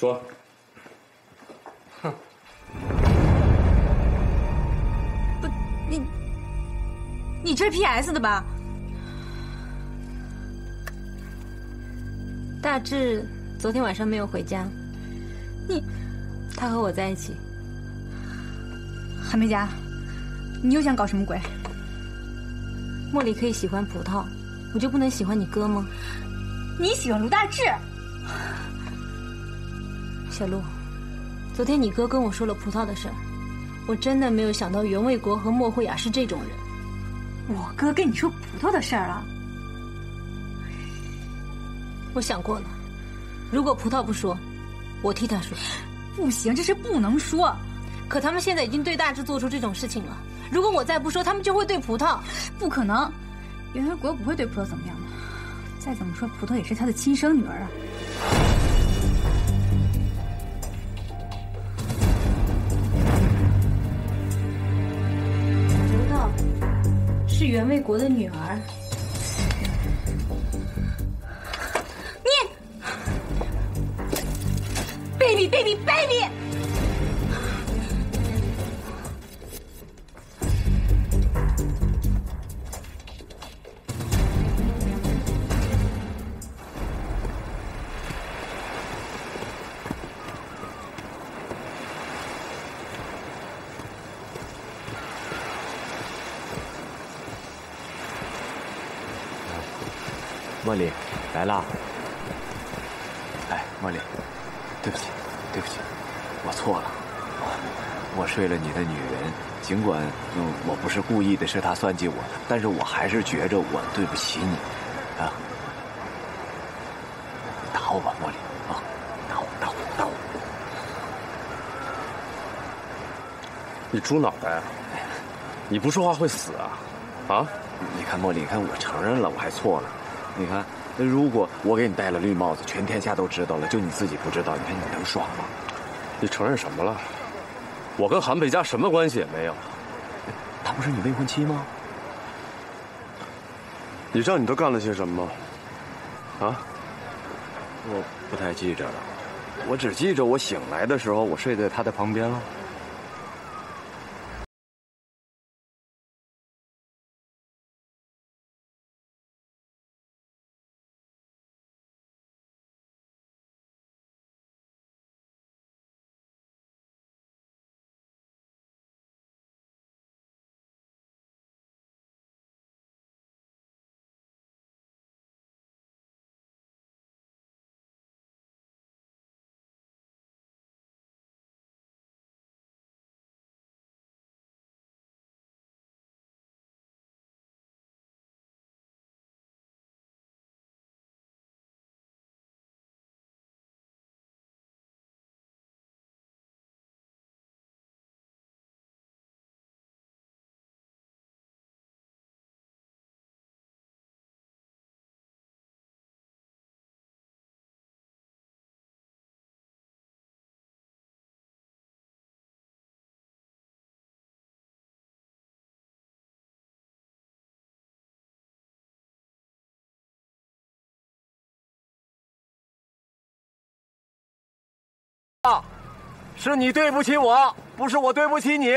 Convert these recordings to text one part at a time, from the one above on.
说。哼。不，你，你这是 PS 的吧？大志昨天晚上没有回家。你，他和我在一起。韩梅佳？你又想搞什么鬼？茉莉可以喜欢葡萄，我就不能喜欢你哥吗？你喜欢卢大志？小璐，昨天你哥跟我说了葡萄的事儿，我真的没有想到袁卫国和莫慧雅是这种人。我哥跟你说葡萄的事儿了？我想过了，如果葡萄不说，我替他说。不行，这事不能说。可他们现在已经对大志做出这种事情了，如果我再不说，他们就会对葡萄。不可能，袁卫国不会对葡萄怎么样的。再怎么说，葡萄也是他的亲生女儿啊。袁卫国的女儿。你 baby baby baby，故意的，是他算计我，但是我还是觉着我对不起你，啊！打我吧，茉莉，啊，打我，打我，打我！你猪脑袋，你不说话会死啊？啊！你看茉莉，你看我承认了，我还错了，你看。那如果我给你戴了绿帽子，全天下都知道了，就你自己不知道，你看你能爽吗？你承认什么了？我跟韩佩佳什么关系也没有。她不是你未婚妻吗？你知道你都干了些什么吗？啊？我不太记着了，我只记着我醒来的时候，我睡在她的旁边了。是你对不起我，不是我对不起你。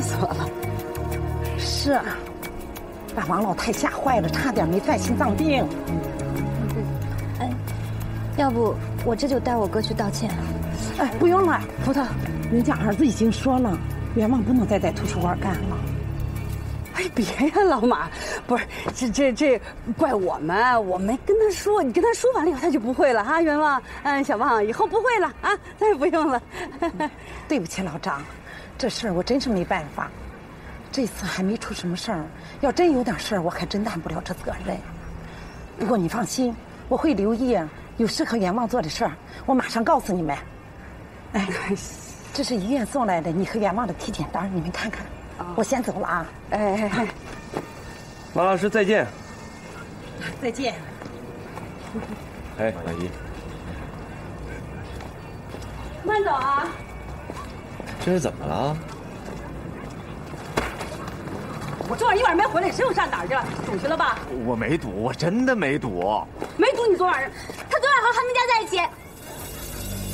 女厕所了，是啊，把王老太吓坏了，差点没犯心脏病。哎，要不我这就带我哥去道歉？哎，不用了，葡萄，人家儿子已经说了，冤枉不能再在图书馆干了。哎，别呀，老马，不是这这这怪我们，我没跟他说，你跟他说完了以后，他就不会了哈，冤枉。嗯，小旺以后不会了啊，再也不用了。对不起，老张。这事儿我真是没办法，这次还没出什么事儿，要真有点事儿，我还真担不了这责任。不过你放心，我会留意，有适合阎王做的事儿，我马上告诉你们。哎，这是医院送来的你和元旺的体检单，你们看看。我先走了啊！哎哎哎，马老师再见。再见。哎，阿姨，慢走啊！这是怎么了？我昨晚一晚上没回来，谁又上哪儿去了？赌去了吧？我没赌，我真的没赌。没赌，你昨晚上他昨晚和韩明佳在一起。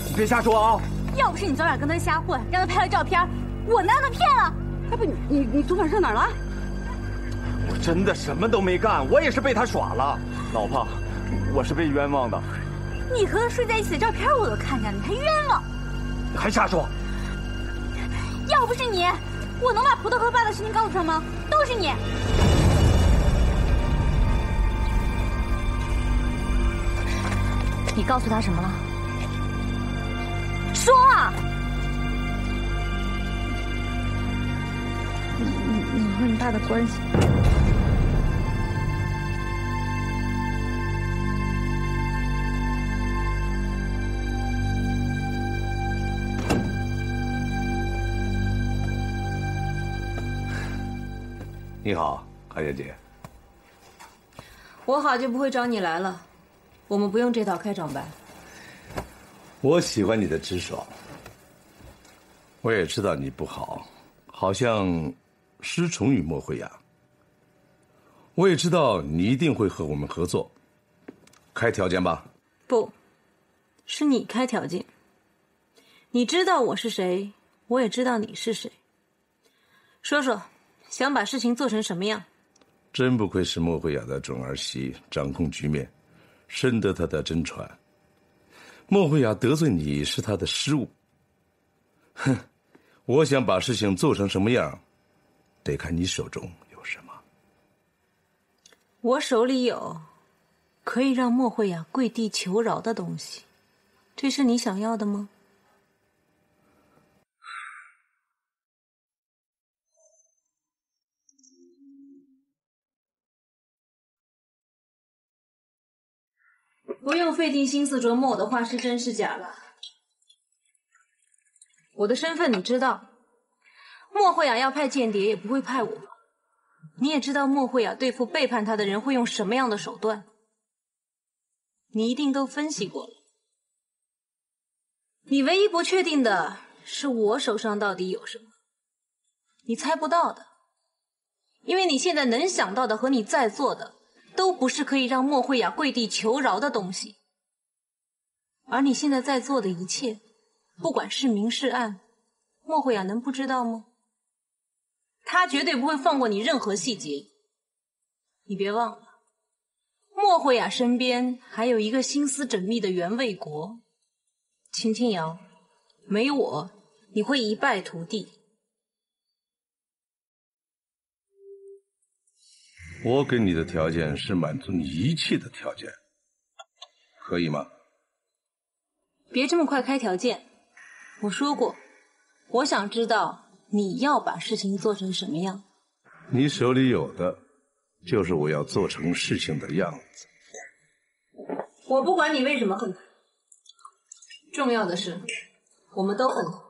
你别瞎说啊！要不是你昨晚跟他瞎混，让他拍了照片，我能让他骗了？哎不，你你你昨晚上哪儿了？我真的什么都没干，我也是被他耍了。老婆，我是被冤枉的。你和他睡在一起的照片我都看见了，你还冤枉？你还瞎说？要不是你，我能把葡萄和爸的事情告诉他吗？都是你。你告诉他什么了？说啊！你你你和你爸的关系。你好，韩小姐。我好就不会找你来了，我们不用这套开场白。我喜欢你的直爽。我也知道你不好，好像失宠于莫慧雅。我也知道你一定会和我们合作，开条件吧。不，是你开条件。你知道我是谁，我也知道你是谁。说说。想把事情做成什么样？真不愧是莫慧雅的准儿媳，掌控局面，深得她的真传。莫慧雅得罪你是她的失误。哼，我想把事情做成什么样，得看你手中有什么。我手里有可以让莫慧雅跪地求饶的东西，这是你想要的吗？不用费尽心思琢磨我的话是真是假了。我的身份你知道，莫慧雅要派间谍也不会派我。你也知道莫慧雅对付背叛她的人会用什么样的手段，你一定都分析过了。你唯一不确定的是我手上到底有什么，你猜不到的，因为你现在能想到的和你在座的。都不是可以让莫慧雅跪地求饶的东西，而你现在在做的一切，不管是明是暗，莫慧雅能不知道吗？她绝对不会放过你任何细节。你别忘了，莫慧雅身边还有一个心思缜密的袁卫国，秦青瑶，没我你会一败涂地。我给你的条件是满足你一切的条件，可以吗？别这么快开条件。我说过，我想知道你要把事情做成什么样。你手里有的，就是我要做成事情的样子。我不管你为什么恨他，重要的是，我们都恨他。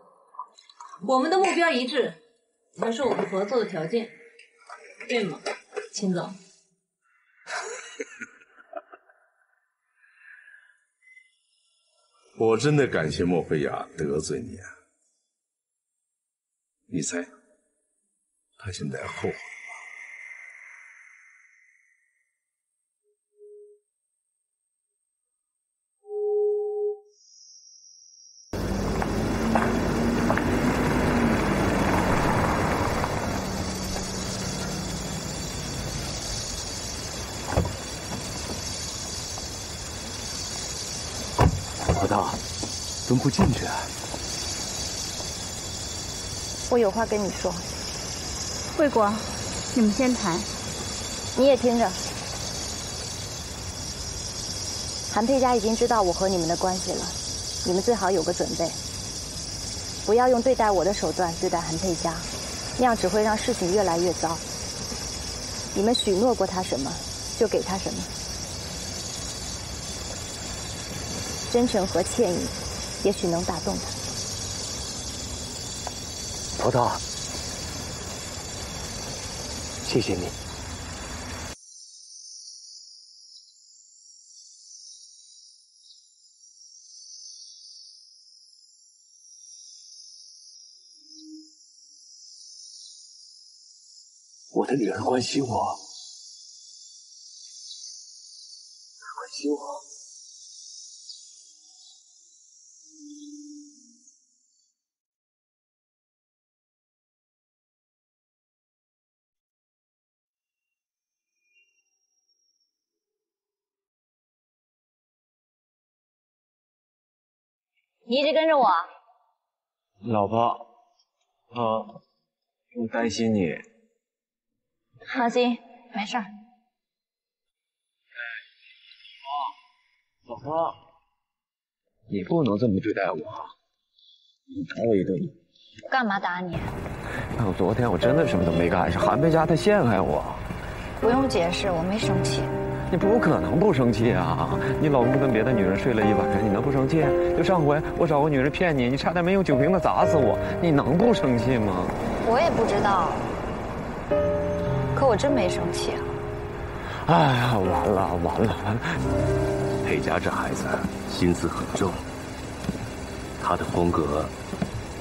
我们的目标一致，才是我们合作的条件，对吗？秦总，我真的感谢莫菲亚得罪你啊！你猜，他现在后悔？怎么不进去啊？我有话跟你说。卫国，你们先谈。你也听着。韩佩佳已经知道我和你们的关系了，你们最好有个准备。不要用对待我的手段对待韩佩佳，那样只会让事情越来越糟。你们许诺过他什么，就给他什么。真诚和歉意。也许能打动他。葡萄，谢谢你。我的女儿关心我，关心我。你一直跟着我，老婆，我我担心你。放心，没事儿。老婆，你不能这么对待我，你打我一顿。干嘛打你？那我昨天我真的什么都没干，是韩佩佳她陷害我。不用解释，我没生气。你不可能不生气啊！你老公跟别的女人睡了一晚上，你能不生气？就上回我找个女人骗你，你差点没用酒瓶子砸死我，你能不生气吗？我也不知道，可我真没生气啊！哎呀，完了完了完了！佩佳这孩子心思很重，他的风格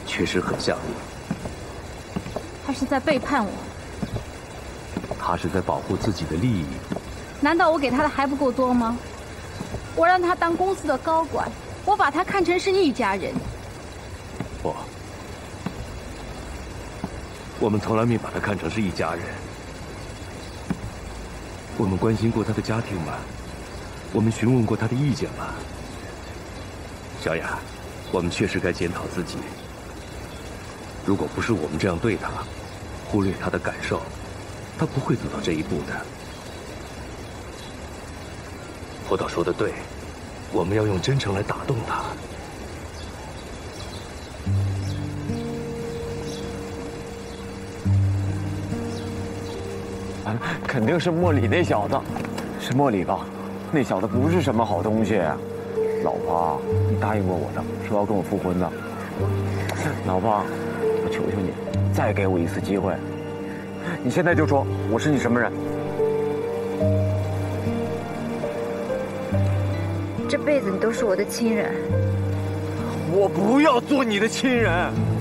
确实很像你。他是在背叛我。他是在保护自己的利益。难道我给他的还不够多吗？我让他当公司的高管，我把他看成是一家人。不，我们从来没把他看成是一家人。我们关心过他的家庭吗？我们询问过他的意见吗？小雅，我们确实该检讨自己。如果不是我们这样对他，忽略他的感受，他不会走到这一步的。辅导说的对，我们要用真诚来打动他。肯定是莫里那小子，是莫里吧？那小子不是什么好东西。老婆，你答应过我的，说要跟我复婚的。老婆，我求求你，再给我一次机会。你现在就说我是你什么人？这辈子你都是我的亲人。我不要做你的亲人，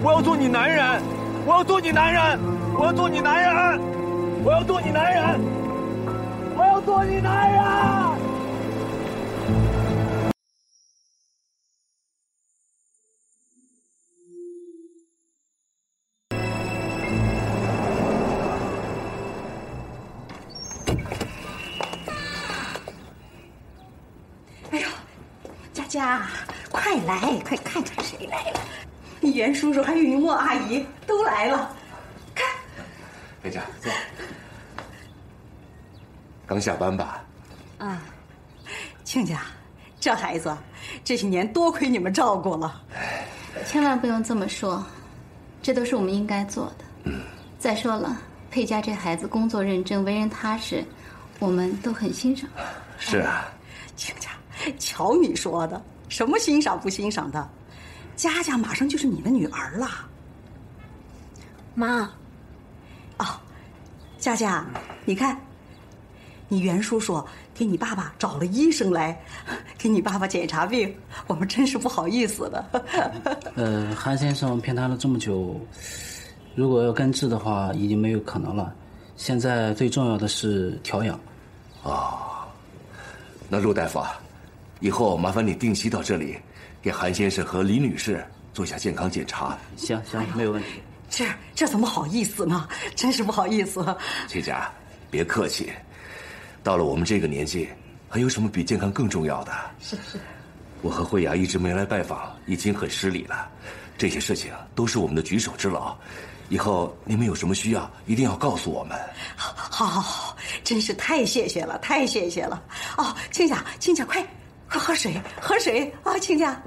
我要做你男人，我要做你男人，我要做你男人，我要做你男人，我要做你男人。来，快看看谁来了！袁叔叔还有云墨阿姨都来了，看。佩佳，坐。刚下班吧？啊，亲家，这孩子这些年多亏你们照顾了。千万不用这么说，这都是我们应该做的。嗯。再说了，佩佳这孩子工作认真，为人踏实，我们都很欣赏。是啊。亲家，瞧你说的，什么欣赏不欣赏的？佳佳马上就是你的女儿了。妈。哦，佳佳，你看，你袁叔叔给你爸爸找了医生来，给你爸爸检查病，我们真是不好意思的。呃，韩先生骗他了这么久，如果要根治的话，已经没有可能了。现在最重要的是调养。哦，那陆大夫，啊，以后麻烦你定期到这里，给韩先生和李女士做一下健康检查。行行，没有问题。这这怎么好意思呢？真是不好意思。亲家，别客气。到了我们这个年纪，还有什么比健康更重要的？是是。我和慧雅一直没来拜访，已经很失礼了。这些事情都是我们的举手之劳。以后你们有什么需要，一定要告诉我们。好，好，好，真是太谢谢了，太谢谢了。哦，亲家，亲家，快快喝水，喝水啊，亲家。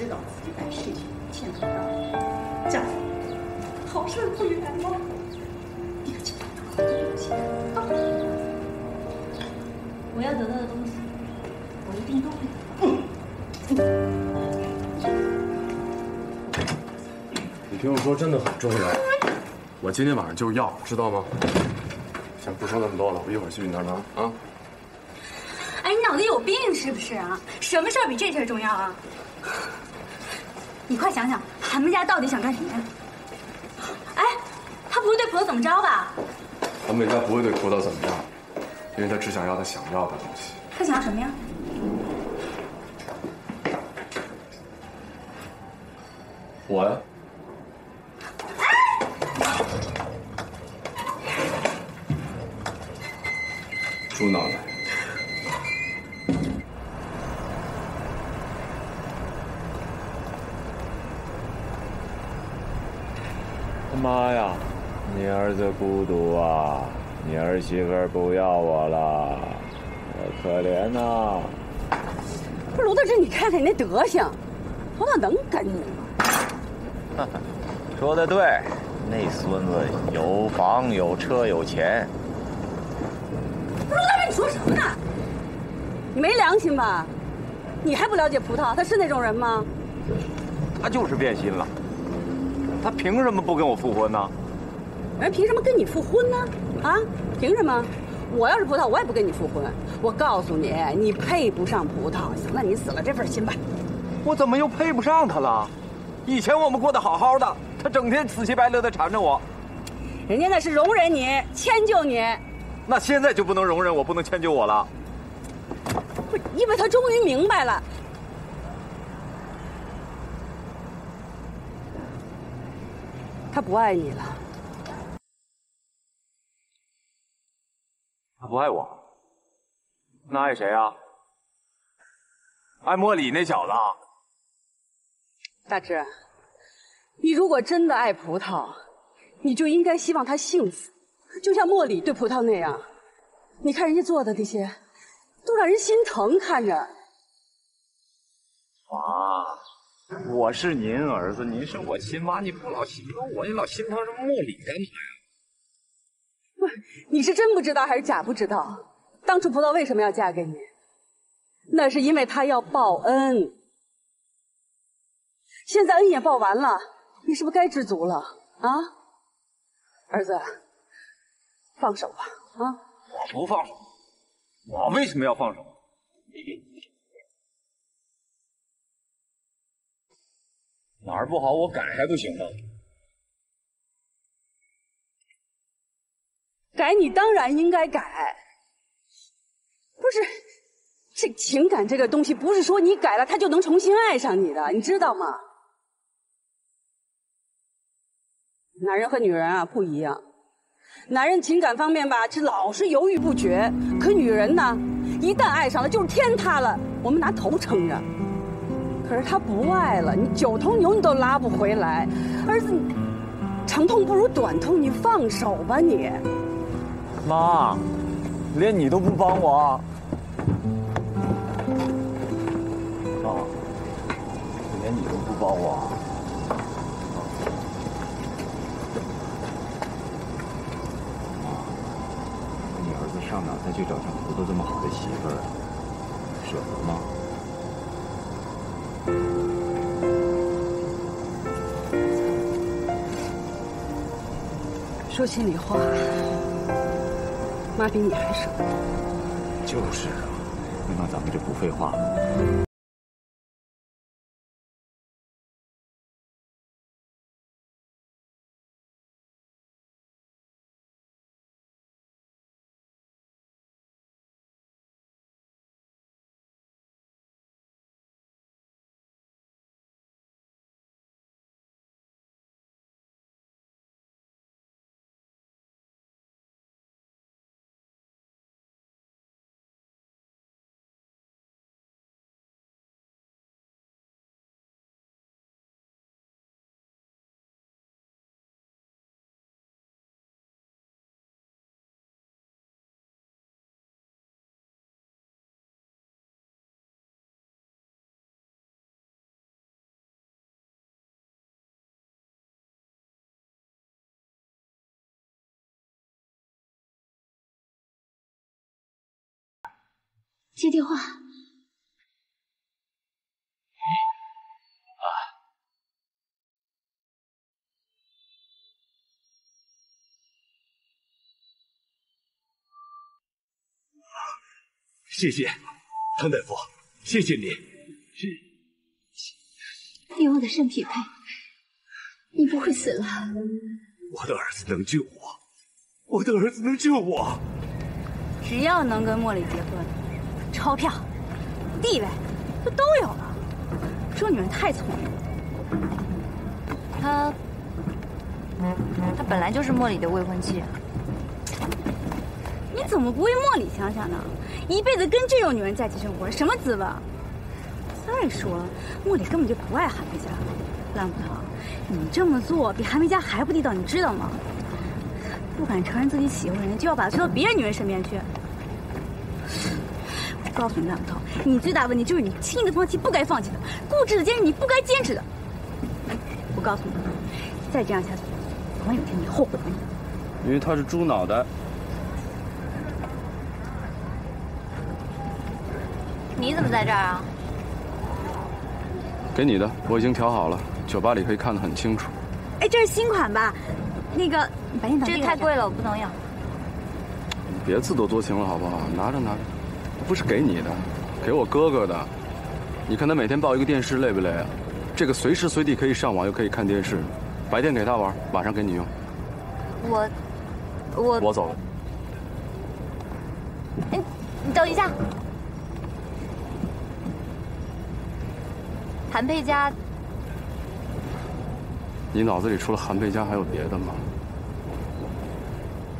知道自己干事情欠不着。家好事不远吗？你可千万不要！我要得到的东西，我一定都会得到。你听我说，真的很重要。我今天晚上就要，知道吗？行，不说那么多了，我一会儿去你那儿拿啊。哎，你脑子有病是不是啊？什么事儿比这事儿重要啊？你快想想，韩梅家到底想干什么呀？哎，他不会对葡萄怎么着吧？韩美家不会对葡萄怎么样，因为他只想要他想要的东西。他想要什么呀？我呀，猪脑袋。妈呀，你儿子孤独啊！你儿媳妇儿不要我了，我可怜呐、不是卢大志，你看看你那德行，葡萄能跟你吗？说的对，那孙子有房有车有钱，不是卢大志，你说什么呢？你没良心吧？你还不了解葡萄，他是那种人吗？他就是变心了。他凭什么不跟我复婚呢？人凭什么跟你复婚呢？啊，凭什么？我要是葡萄，我也不跟你复婚。我告诉你，你配不上葡萄。行了，你死了这份心吧。我怎么又配不上他了？以前我们过得好好的，他整天死乞白赖的缠着我。人家那是容忍你，迁就你，那现在就不能容忍我，不能迁就我了。不是因为他终于明白了。他不爱你了，他不爱我，那爱谁啊？爱莫里那小子。大志，你如果真的爱葡萄，你就应该希望他幸福，就像莫里对葡萄那样。你看人家做的那些，都让人心疼，看着。妈，我是您儿子，您是我亲妈，你不老心疼我，你老心疼什么莫里干嘛呀？不是，你是真不知道还是假不知道？当初葡萄为什么要嫁给你？那是因为她要报恩。现在恩也报完了，你是不是该知足了？啊，儿子，放手吧，啊！我不放手，我为什么要放手？你哪儿不好我改还不行吗？改你当然应该改，不是，这情感这个东西不是说你改了他就能重新爱上你的，你知道吗？男人和女人啊不一样，男人情感方面吧，这老是犹豫不决，可女人呢，一旦爱上了就是天塌了，我们拿头撑着。可是他不爱了，你九头牛你都拉不回来，儿子，长痛不如短痛，你放手吧你。妈，连你都不帮我。妈，连你都不帮我。妈，你儿子上哪再去找像葡萄这么好的媳妇儿？舍得吗？说心里话，妈比你还舍不得。就是啊，那咱们就不废话了。接电话。谢谢，唐大夫，谢谢你。有我的肾匹配，你不会死了。我的儿子能救我，我的儿子能救我。只要能跟茉莉结婚，钞票、地位就都有了。这女人太聪明了。她，她本来就是莫莉的未婚妻。你怎么不为莫莉想想呢？一辈子跟这种女人在一起生活，什么滋味？再说，了，莫莉根本就不爱韩梅佳。烂葡萄，你这么做比韩梅佳还不地道，你知道吗？不敢承认自己喜欢人，就要把她推到别人女人身边去。我告诉你，烂葡萄，你最大问题就是你轻易的放弃不该放弃的，固执的坚持你不该坚持的。我告诉你，再这样下去，早晚有一天你后悔的。因为他是猪脑袋。你怎么在这儿啊？给你的，我已经调好了，酒吧里可以看得很清楚。哎，这是新款吧？那个，这太贵了，我不能要。你别自作多情了，好不好？拿着拿着，不是给你的，给我哥哥的。你看他每天抱一个电视，累不累啊？这个随时随地可以上网，又可以看电视，白天给他玩，晚上给你用。我，我我走了。哎，你等一下。韩佩佳，你脑子里除了韩佩佳还有别的吗？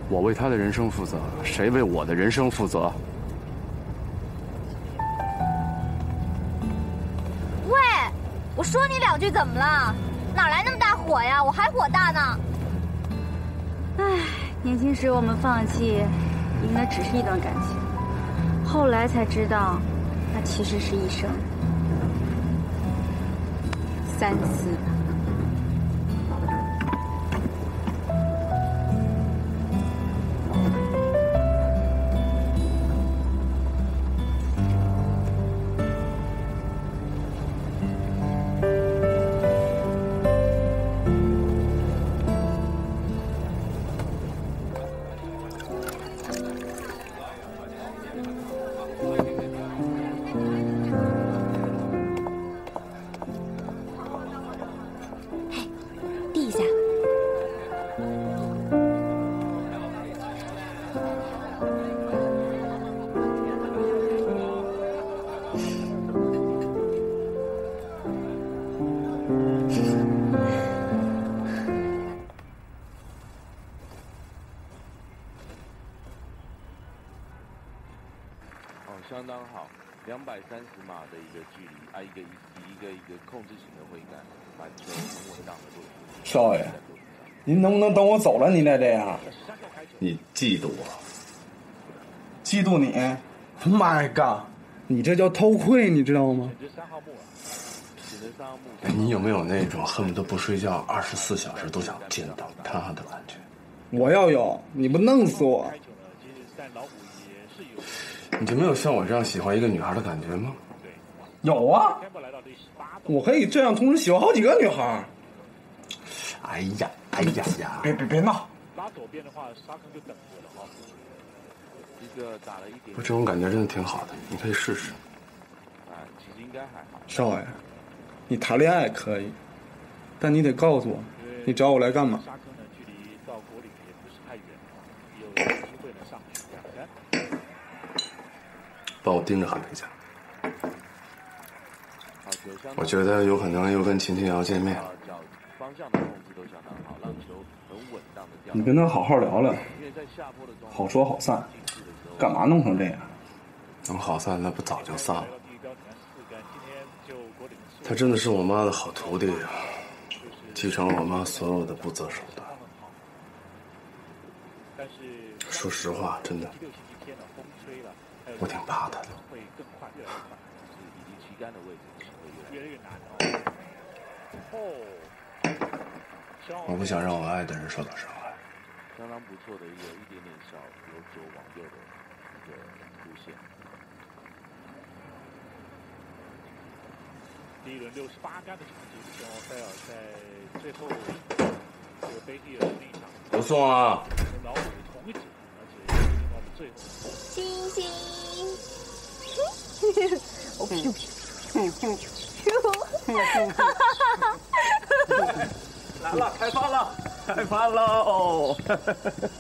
我为他的人生负责，谁为我的人生负责？两句怎么了？哪来那么大火呀？我还火大呢。唉，年轻时我们放弃，应该只是一段感情，后来才知道，那其实是一生。三思。少爷，您能不能等我走了，您再这样？你嫉妒我？嫉妒你？My God！你这叫偷窥，你知道吗？你有没有那种恨不得不睡觉，二十四小时都想见到他的感觉？我要有，你不弄死我？你就没有像我这样喜欢一个女孩的感觉吗？有啊，我可以这样同时喜欢好几个女孩。哎呀，哎呀呀！别别别闹！拉左边的话，沙坑就等着了哈。一个打了一点。我这种感觉真的挺好的，你可以试试。啊，其实应该还好。少爷，你谈恋爱可以，但你得告诉我，你找我来干嘛？沙坑的距离到国里也不是太远，有机会能上去。帮我盯着韩培佳，我觉得有可能又跟秦天瑶见面。你跟他好好聊聊，好说好散，干嘛弄成这样？能好散那不早就散了？他真的是我妈的好徒弟呀，继承了我妈所有的不择手段。说实话，真的。我挺怕他的。我不想让我爱的人受到伤害。相当不错的，有一点点小，由左往右的一个路线。第一轮六十八家的成绩，汤姆·费尔在最后这个贝克尔的立场不送啊。星星，嘿嘿，我飘飘，飘飘，哈哈哈哈哈。来了，开饭了，开饭喽！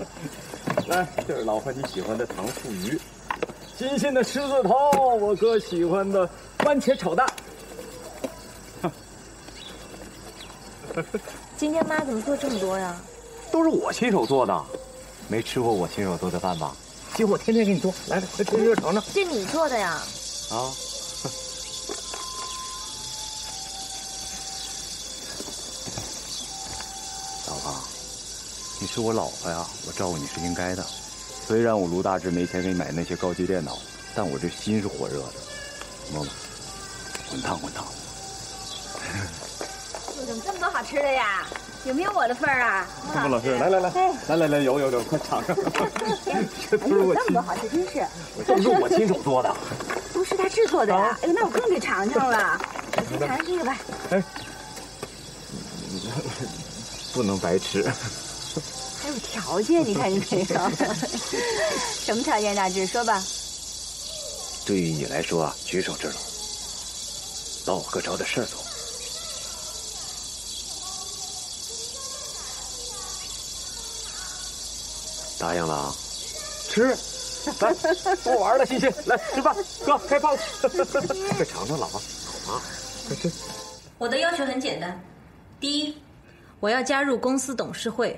来，这是老婆你喜欢的糖醋鱼，新鲜的狮子头，我哥喜欢的番茄炒蛋。今天妈怎么做这么多呀？都是我亲手做的，没吃过我亲手做的饭吧？姐，我天天给你做，来来，来吃这尝尝。这你做的呀？啊。老婆，你是我老婆呀，我照顾你是应该的。虽然我卢大志没钱给你买那些高级电脑，但我这心是火热的。摸摸，滚烫滚烫。怎么这么多好吃的呀？有没有我的份儿啊？孟老师，来来来，来来来，有有有，快尝尝。这都是我这么多好吃，真是。都是我亲手做的。都是他制作的呀？哎呦，那我更得尝尝了。先尝尝这个吧。哎，不能白吃。还有条件，你看你这个。什么条件？大志说吧。对于你来说啊，举手之劳，帮我哥找点事儿做。答应了啊！吃，来，不玩了，欣欣，来吃饭，哥开饭了，快尝尝了啊！啊，快吃。我的要求很简单：第一，我要加入公司董事会；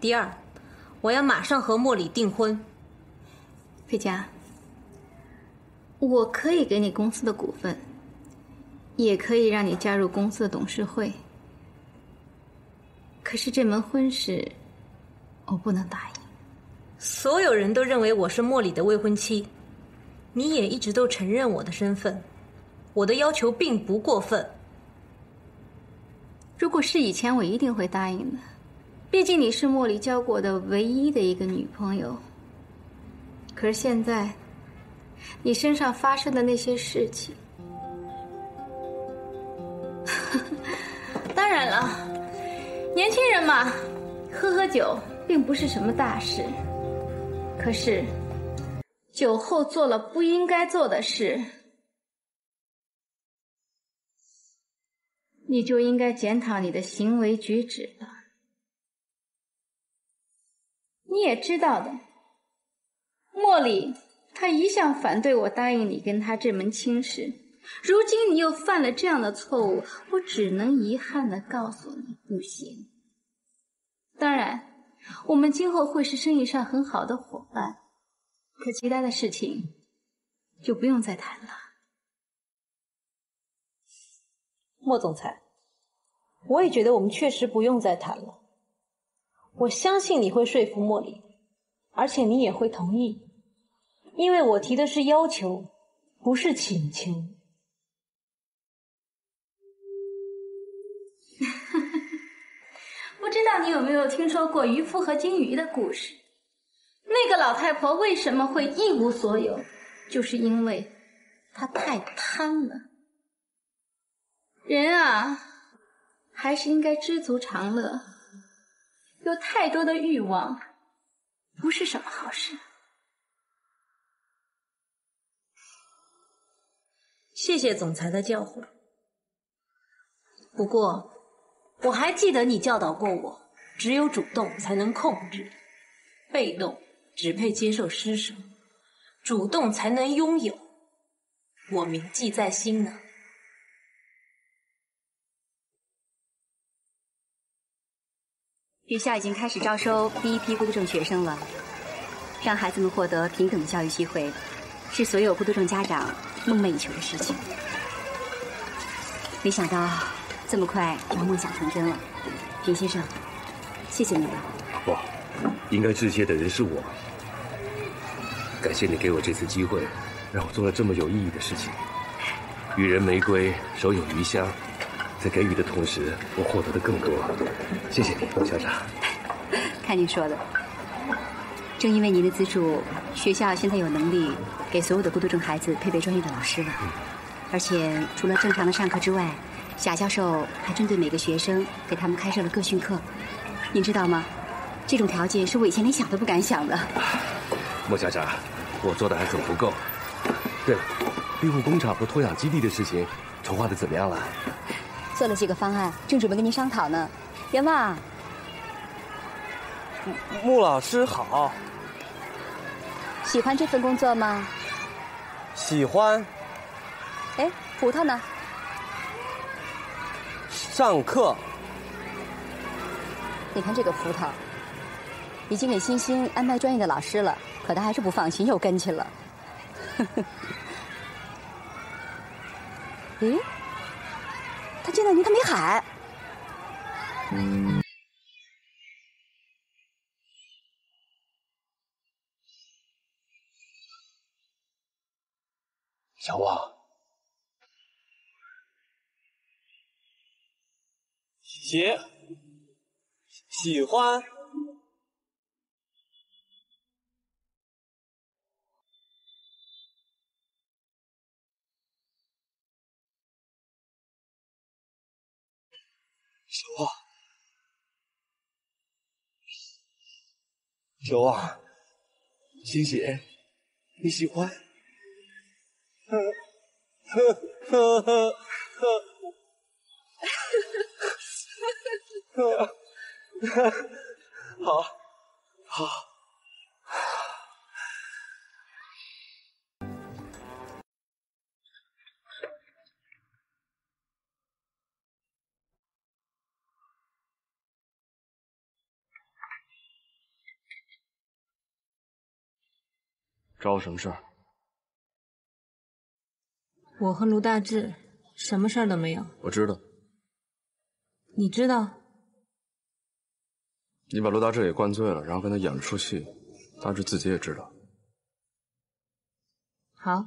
第二，我要马上和莫里订婚。佩佳，我可以给你公司的股份，也可以让你加入公司的董事会，可是这门婚事，我不能答应。所有人都认为我是莫里的未婚妻，你也一直都承认我的身份，我的要求并不过分。如果是以前，我一定会答应的，毕竟你是莫里交过的唯一的一个女朋友。可是现在，你身上发生的那些事情，当然了，年轻人嘛，喝喝酒并不是什么大事。可是，酒后做了不应该做的事，你就应该检讨你的行为举止了。你也知道的，莫里他一向反对我答应你跟他这门亲事，如今你又犯了这样的错误，我只能遗憾的告诉你，不行。当然。我们今后会是生意上很好的伙伴，可其他的事情就不用再谈了。莫总裁，我也觉得我们确实不用再谈了。我相信你会说服莫里，而且你也会同意，因为我提的是要求，不是请求。不知道你有没有听说过渔夫和金鱼的故事？那个老太婆为什么会一无所有？就是因为她太贪了。人啊，还是应该知足常乐。有太多的欲望，不是什么好事。谢谢总裁的教诲。不过。我还记得你教导过我，只有主动才能控制，被动只配接受施舍，主动才能拥有。我铭记在心呢。学校已经开始招收第一批孤独症学生了，让孩子们获得平等的教育机会，是所有孤独症家长梦寐以求的事情。没想到。这么快就梦想成真了，林先生，谢谢你了。不，应该致谢的人是我。感谢你给我这次机会，让我做了这么有意义的事情。予人玫瑰，手有余香，在给予的同时，我获得的更多。谢谢你，董校长。看你说的，正因为您的资助，学校现在有能力给所有的孤独症孩子配备专业的老师了。而且除了正常的上课之外，贾教授还针对每个学生给他们开设了个训课。您知道吗？这种条件是我以前连想都不敢想的。莫校长，我做的还很不够。对了，庇护工厂和脱氧基地的事情筹划的怎么样了？做了几个方案，正准备跟您商讨呢。元旺，穆老师好。喜欢这份工作吗？喜欢。哎，葡萄呢？上课。你看这个葡萄，已经给欣欣安排专业的老师了，可他还是不放心，又跟去了。咦，他见到您，他没喊。小王，喜喜欢。九啊，九啊，欣欣，你喜欢？呵呵呵呵呵，呵，好，好。找我什么事儿？我和卢大志什么事儿都没有。我知道，你知道？你把卢大志给灌醉了，然后跟他演了出戏，大志自己也知道。好，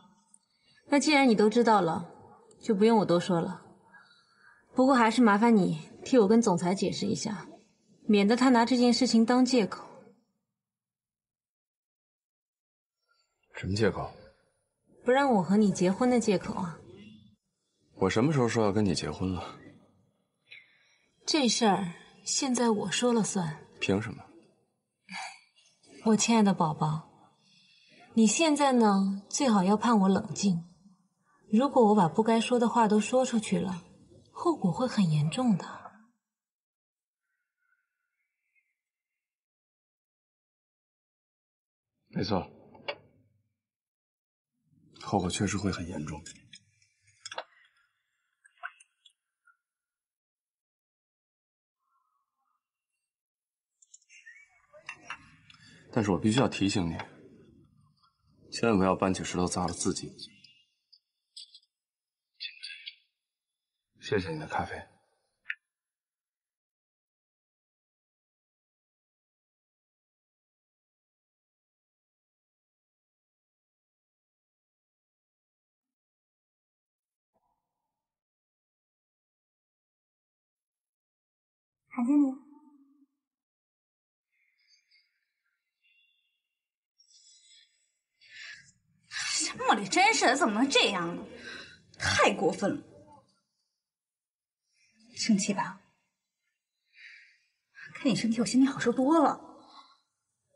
那既然你都知道了，就不用我多说了。不过还是麻烦你替我跟总裁解释一下，免得他拿这件事情当借口。什么借口？不让我和你结婚的借口啊！我什么时候说要跟你结婚了？这事儿现在我说了算。凭什么？我亲爱的宝宝，你现在呢，最好要盼我冷静。如果我把不该说的话都说出去了，后果会很严重的。没错。后果确实会很严重，但是我必须要提醒你，千万不要搬起石头砸了自己。谢谢你的咖啡。海经理，茉莉真是的，怎么能这样呢？太过分了！生气吧？看你生气，我心里好受多了。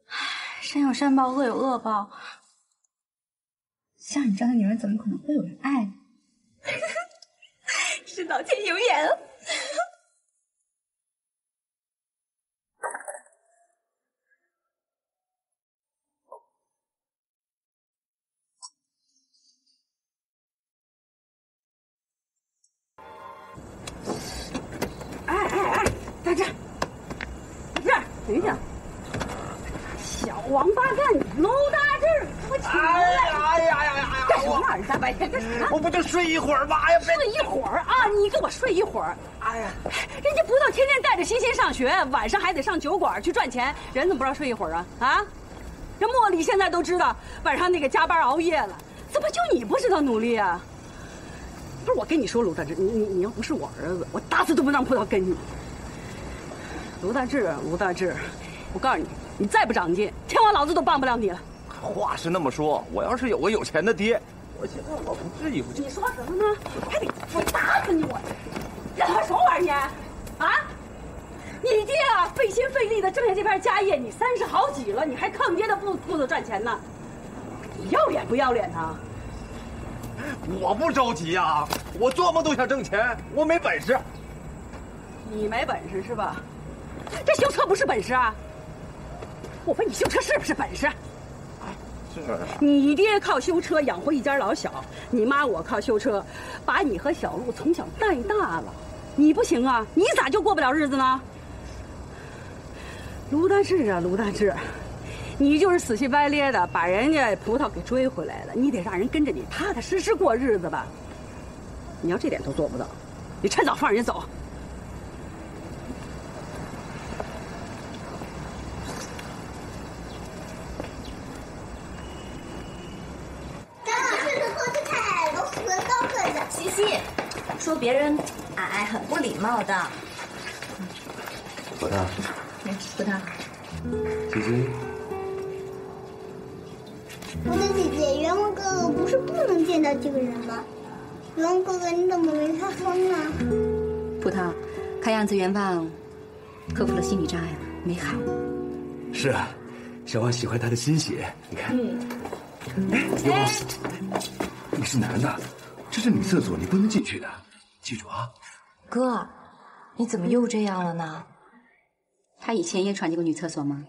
唉，善有善报，恶有恶报。像你这样的女人，怎么可能会有人爱呢？是老天有眼会儿！哎呀，人家葡萄天天带着欣欣上学，晚上还得上酒馆去赚钱，人怎么不知道睡一会儿啊？啊！这茉莉现在都知道晚上那个加班熬夜了，怎么就你不知道努力啊？不是我跟你说，卢大志，你你你要不是我儿子，我打死都不让葡萄跟你。卢大志，卢大志，我告诉你，你再不长进，天王老子都帮不了你了。话是那么说，我要是有个有钱的爹，我现在我不至于不你说什么呢？还得我打死你我！这他妈什么玩意儿啊？你爹啊，费心费力的挣下这片家业，你三十好几了，你还靠你爹的步步子赚钱呢？你要脸不要脸呢？我不着急呀、我做梦都想挣钱，我没本事。你没本事是吧？这修车不是本事啊！我问你修车是不是本事？你爹靠修车养活一家老小，你妈我靠修车把你和小路从小带大了，你不行啊？你咋就过不了日子呢？卢大志啊，卢大志，你就是死乞白咧的把人家葡萄给追回来了，你得让人跟着你踏踏实实过日子吧。你要这点都做不到，你趁早放人家走。张老师的桌子太矮了，我和高个子。西西，说别人矮很不礼貌的。葡萄，没葡萄。姐姐，我的姐姐，元王哥哥不是不能见到这个人吗？元王哥哥，你怎么没发疯呢？葡萄，看样子元旺克服了心理障碍了，没喊。是啊，小王喜欢他的新鞋，你看。嗯，哎，你是男的，这是女厕所，你不能进去的，记住啊。哥，你怎么又这样了呢？他以前也闯进过女厕所吗？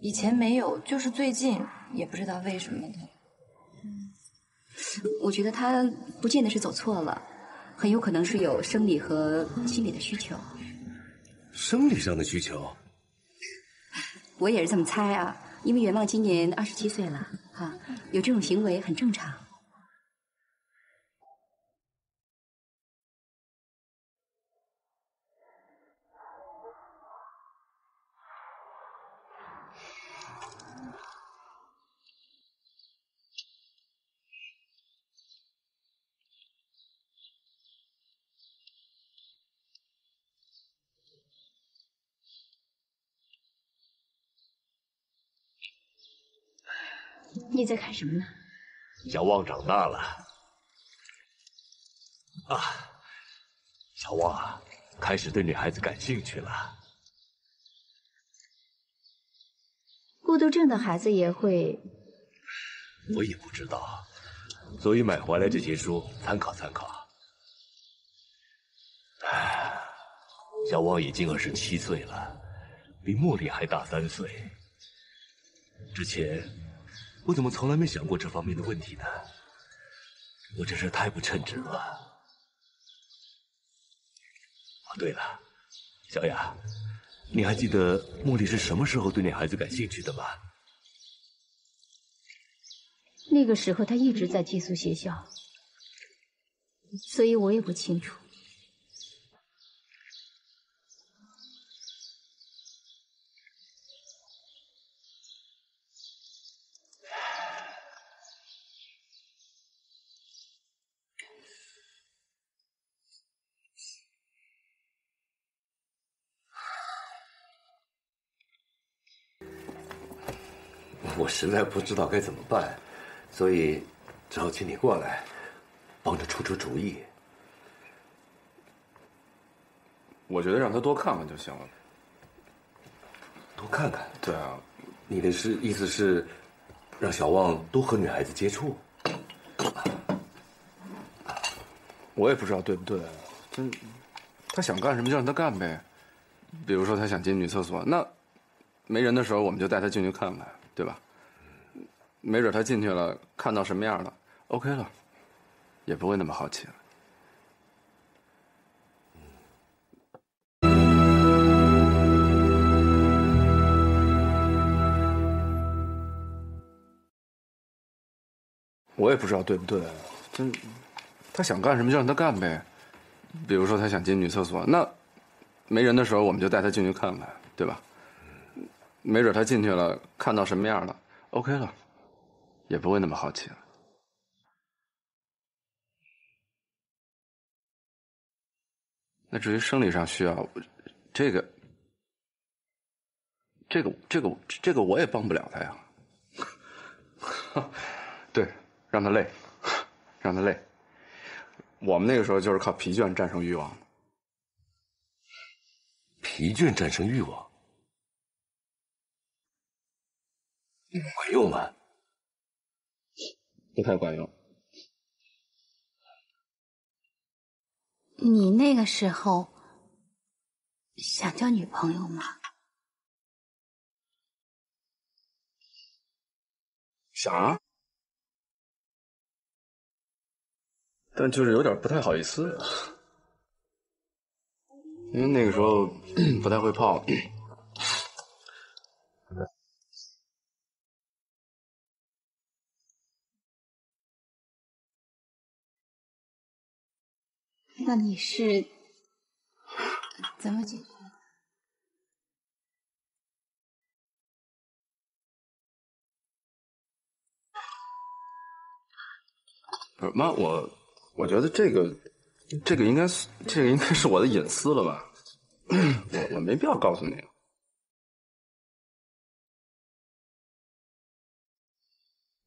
以前没有，就是最近，也不知道为什么的。我觉得他不见得是走错了，很有可能是有生理和心理的需求。生理上的需求，我也是这么猜啊，因为元旺今年二十七岁了，哈、有这种行为很正常。你在看什么呢？小旺长大了啊，小旺啊，开始对女孩子感兴趣了。孤独症的孩子也会。我也不知道，所以买回来这些书参考参考。唉，小旺已经二十七岁了，比茉莉还大三岁。之前我怎么从来没想过这方面的问题呢？我真是太不称职了。哦，对了，小雅，你还记得茉莉是什么时候对那孩子感兴趣的吗？那个时候他一直在寄宿学校，所以我也不清楚。我实在不知道该怎么办，所以只好请你过来，帮着出出主意。我觉得让他多看看就行了。多看看。对啊，你的是意思是，让小旺多和女孩子接触？我也不知道对不对，真，他想干什么就让他干呗。比如说他想进女厕所，那没人的时候我们就带他进去看看，对吧？没准他进去了，看到什么样了，OK 了，也不会那么好奇了。我也不知道对不对，真，他想干什么就让他干呗。比如说他想进女厕所，那没人的时候我们就带他进去看看，对吧？没准他进去了，看到什么样了，OK 了，也不会那么好奇了。那至于生理上需要，这个，这个，这个，这个我也帮不了他呀。对，让他累，让他累。我们那个时候就是靠疲倦战胜欲望。疲倦战胜欲望，管用吗？不太管用。你那个时候想交女朋友吗？想啊，但就是有点不太好意思，因为那个时候 不太会泡。那你是怎么解决的？不是妈，我我觉得这个这个应该是这个应该是我的隐私了吧？我我没必要告诉你。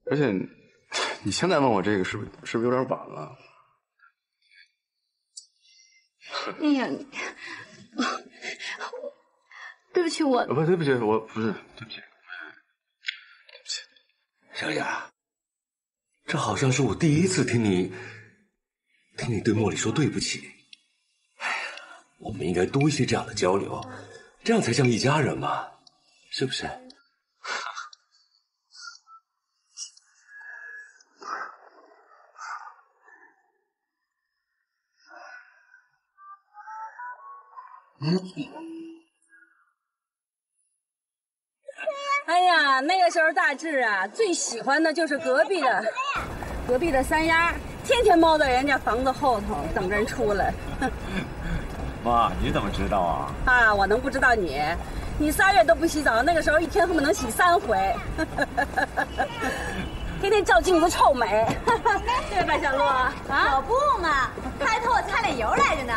而且你现在问我这个，是不是是不是有点晚了？哎呀，对不起，我不，对不起，我不是，对不起，对不起，小雅，这好像是我第一次听你听你对莫莉说对不起。哎呀，我们应该多一些这样的交流，这样才像一家人嘛，是不是？哎呀，那个时候大志啊，最喜欢的就是隔壁的，隔壁的三丫，天天猫在人家房子后头等着人出来。妈，你怎么知道啊？啊，我能不知道你？你仨月都不洗澡，那个时候一天恨不能洗三回，天天照镜子臭美，对吧，小洛？啊，可不嘛，还偷我擦脸油来着呢。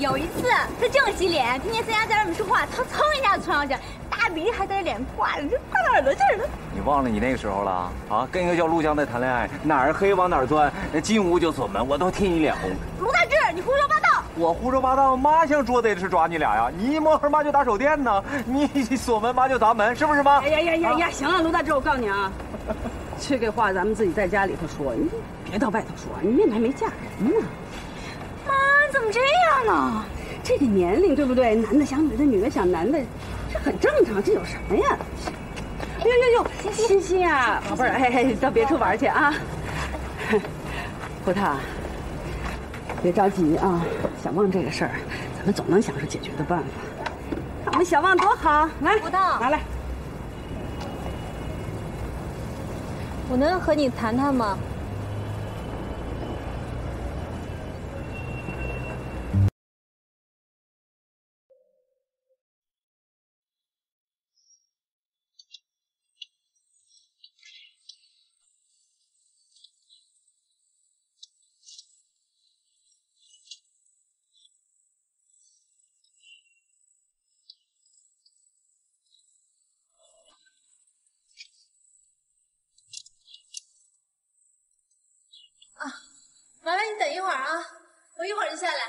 有一次，他正洗脸，听见三丫在外面说话，他蹭一下窜上去，大鼻还在脸挂着，这挂到耳朵这儿了。你忘了你那个时候了啊？跟一个叫陆江的谈恋爱，哪儿黑往哪儿钻，进屋就锁门，我都替你脸红。卢大志，你胡说八道！我胡说八道，妈像捉的也是抓你俩呀！你一摸黑，妈就打手电呢；你锁门，妈就砸门，是不是妈？哎呀呀呀呀！行了，卢大志，我告诉你啊，这个话咱们自己在家里头说，你别到外头说，你妹妹还没嫁人呢。妈，怎么这样呢？这个年龄对不对？男的想女的，女的想男的，这很正常，这有什么呀？哎呦呦呦，欣欣啊，宝贝儿，哎，到别处玩去啊！胡涛，别着急啊，小旺这个事儿，咱们总能想出解决的办法。看我们小旺多好，来，胡涛，拿来。我能和你谈谈吗？麻烦你等一会儿啊，我一会儿就下来。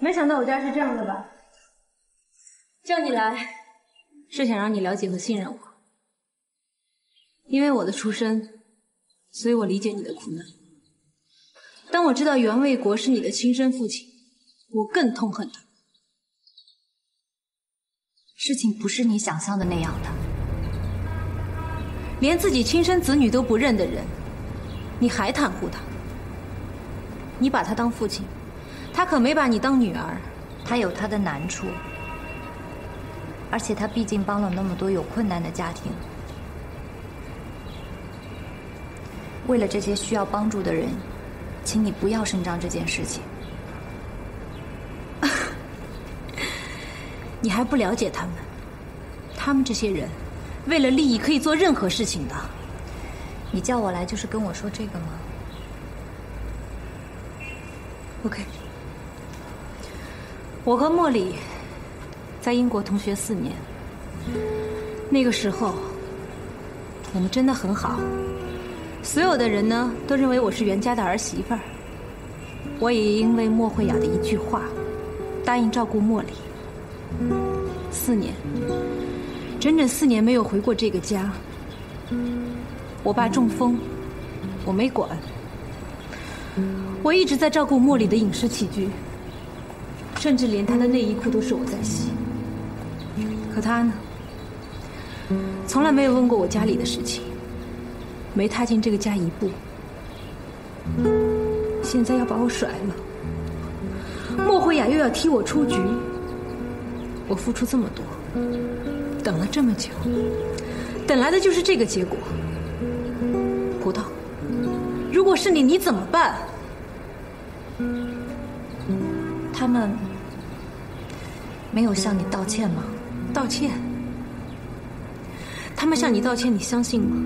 没想到我家是这样的吧？叫你来，是想让你了解和信任我。因为我的出身，所以我理解你的苦难。当我知道袁卫国是你的亲生父亲，我更痛恨他。事情不是你想象的那样的。连自己亲生子女都不认的人，你还袒护他？你把他当父亲？他可没把你当女儿，他有他的难处，而且他毕竟帮了那么多有困难的家庭。为了这些需要帮助的人，请你不要声张这件事情。你还不了解他们，他们这些人，为了利益可以做任何事情的。你叫我来就是跟我说这个吗？OK。我和莫里在英国同学四年，那个时候我们真的很好，所有的人呢都认为我是袁家的儿媳妇儿。我也因为莫慧雅的一句话，答应照顾莫里。四年，整整四年没有回过这个家。我爸中风，我没管。我一直在照顾莫里的饮食起居，甚至连他的内衣裤都是我在洗。可他呢，从来没有问过我家里的事情，没踏进这个家一步。现在要把我甩了，莫慧雅又要踢我出局。我付出这么多，等了这么久，等来的就是这个结果。葡萄，如果是你，你怎么办？他们没有向你道歉吗？道歉？他们向你道歉，你相信吗？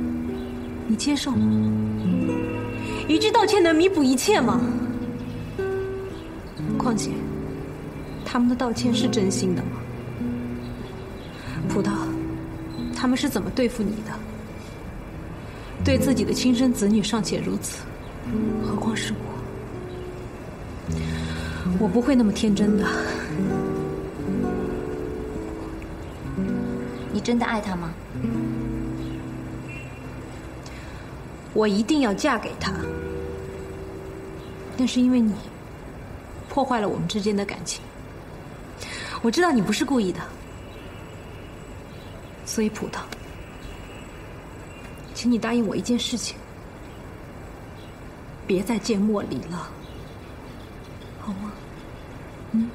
你接受吗？一句道歉能弥补一切吗？况且，他们的道歉是真心的吗？葡萄，他们是怎么对付你的？对自己的亲生子女尚且如此，何况是我？我不会那么天真的。你真的爱他吗？我一定要嫁给他，那是因为你破坏了我们之间的感情。我知道你不是故意的。所以，葡萄，请你答应我一件事情：别再见莫离了，好吗？嗯。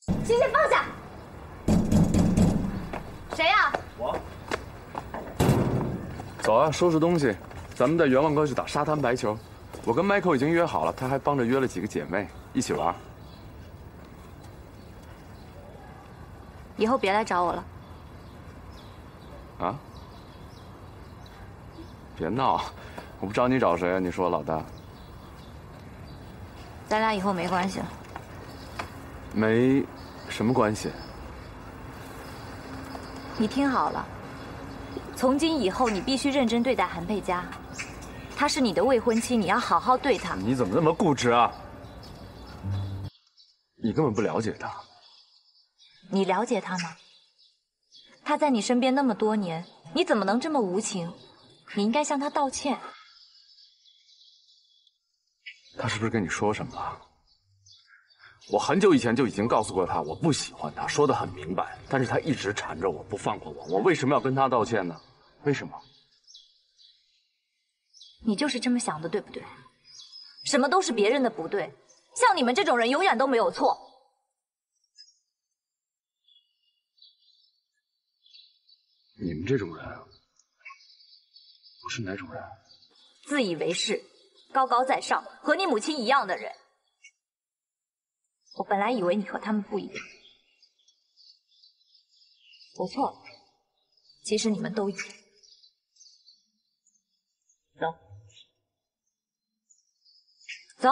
行行，放下！谁呀？我。走啊，收拾东西，咱们带袁万哥去打沙滩排球。我跟 Michael 已经约好了，他还帮着约了几个姐妹一起玩。以后别来找我了。啊？别闹，我不找你找谁啊？你说老大。咱俩以后没关系了。没，什么关系？你听好了，从今以后你必须认真对待韩佩佳。她是你的未婚妻，你要好好对她。你怎么那么固执啊？你根本不了解她。你了解她吗？她在你身边那么多年，你怎么能这么无情？你应该向她道歉。她是不是跟你说什么了？我很久以前就已经告诉过他，我不喜欢他，说的很明白。但是他一直缠着我不放过我，我为什么要跟他道歉呢？为什么？你就是这么想的，对不对？什么都是别人的不对，像你们这种人永远都没有错。你们这种人，不是哪种人？自以为是、高高在上，和你母亲一样的人。我本来以为你和他们不一样，我错了。其实你们都一样。走，走。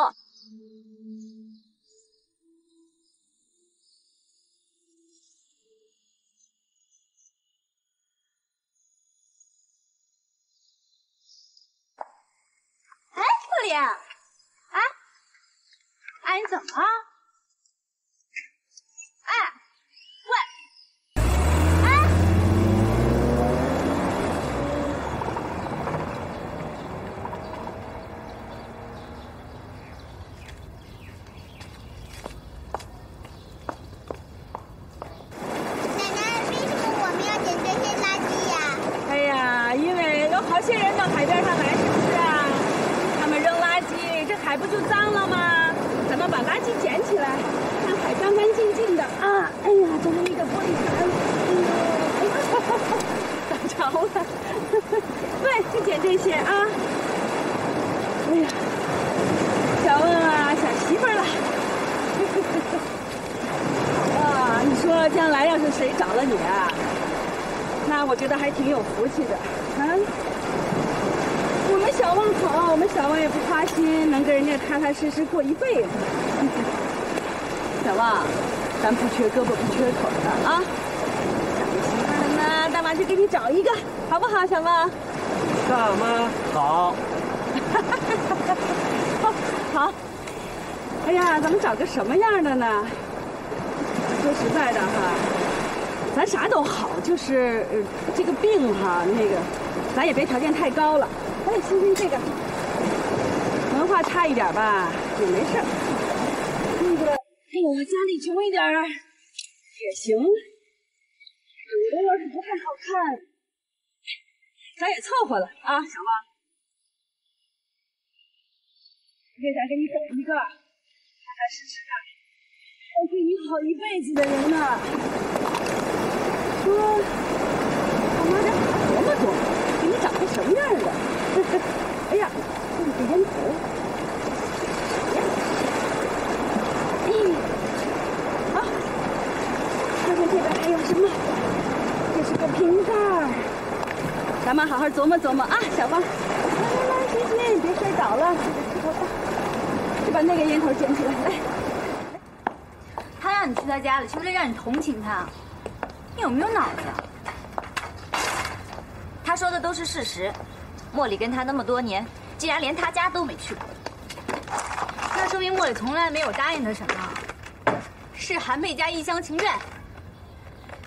哎，茉莉，哎，哎，你怎么了？哎，喂，哎，我们要捡这些垃圾呀？哎呀，因为有好些人到海边上来，是不是啊？他们扔垃圾，这海不就脏了吗？咱们把垃圾捡起来，看海干干净净的啊！哎呀，咱们那个玻璃船，哎呦，打着了。对，就捡这些啊。哎呀，小问啊，小媳妇儿了。啊，你说将来要是谁找了你啊，那我觉得还挺有福气的啊。小旺好，我们小旺也不花心，能跟人家踏踏实实过一辈子。小旺，咱不缺胳膊不缺腿的啊。那，大妈就给你找一个，好不好，小旺？大妈好。好，好。哎呀，咱们找个什么样的呢？说实在的哈，咱啥都好，就是、这个病哈，那个咱也别条件太高了。哎，听听这个文化差一点吧也没事。那个，哎呦，家里穷一点也行。长得要是不太好看，咱也凑合了啊，小旺。这咱给你找一个踏踏实实的。要对你好一辈子的人呢。说，我妈得好琢磨琢磨，给你找个什么样的？哎呀，这个烟头，哎，好，看看这边还有什么？这是个瓶盖儿，咱们好好琢磨琢磨啊，小汪。来来来，欣欣，别摔倒了，这个石头大，去把那个烟头捡起来，来。他让你去他家里，是不是让你同情他？你有没有脑子？他说的都是事实。莫莉跟他那么多年，竟然连他家都没去过，那说明莫莉从来没有答应他什么，是韩佩佳一厢情愿。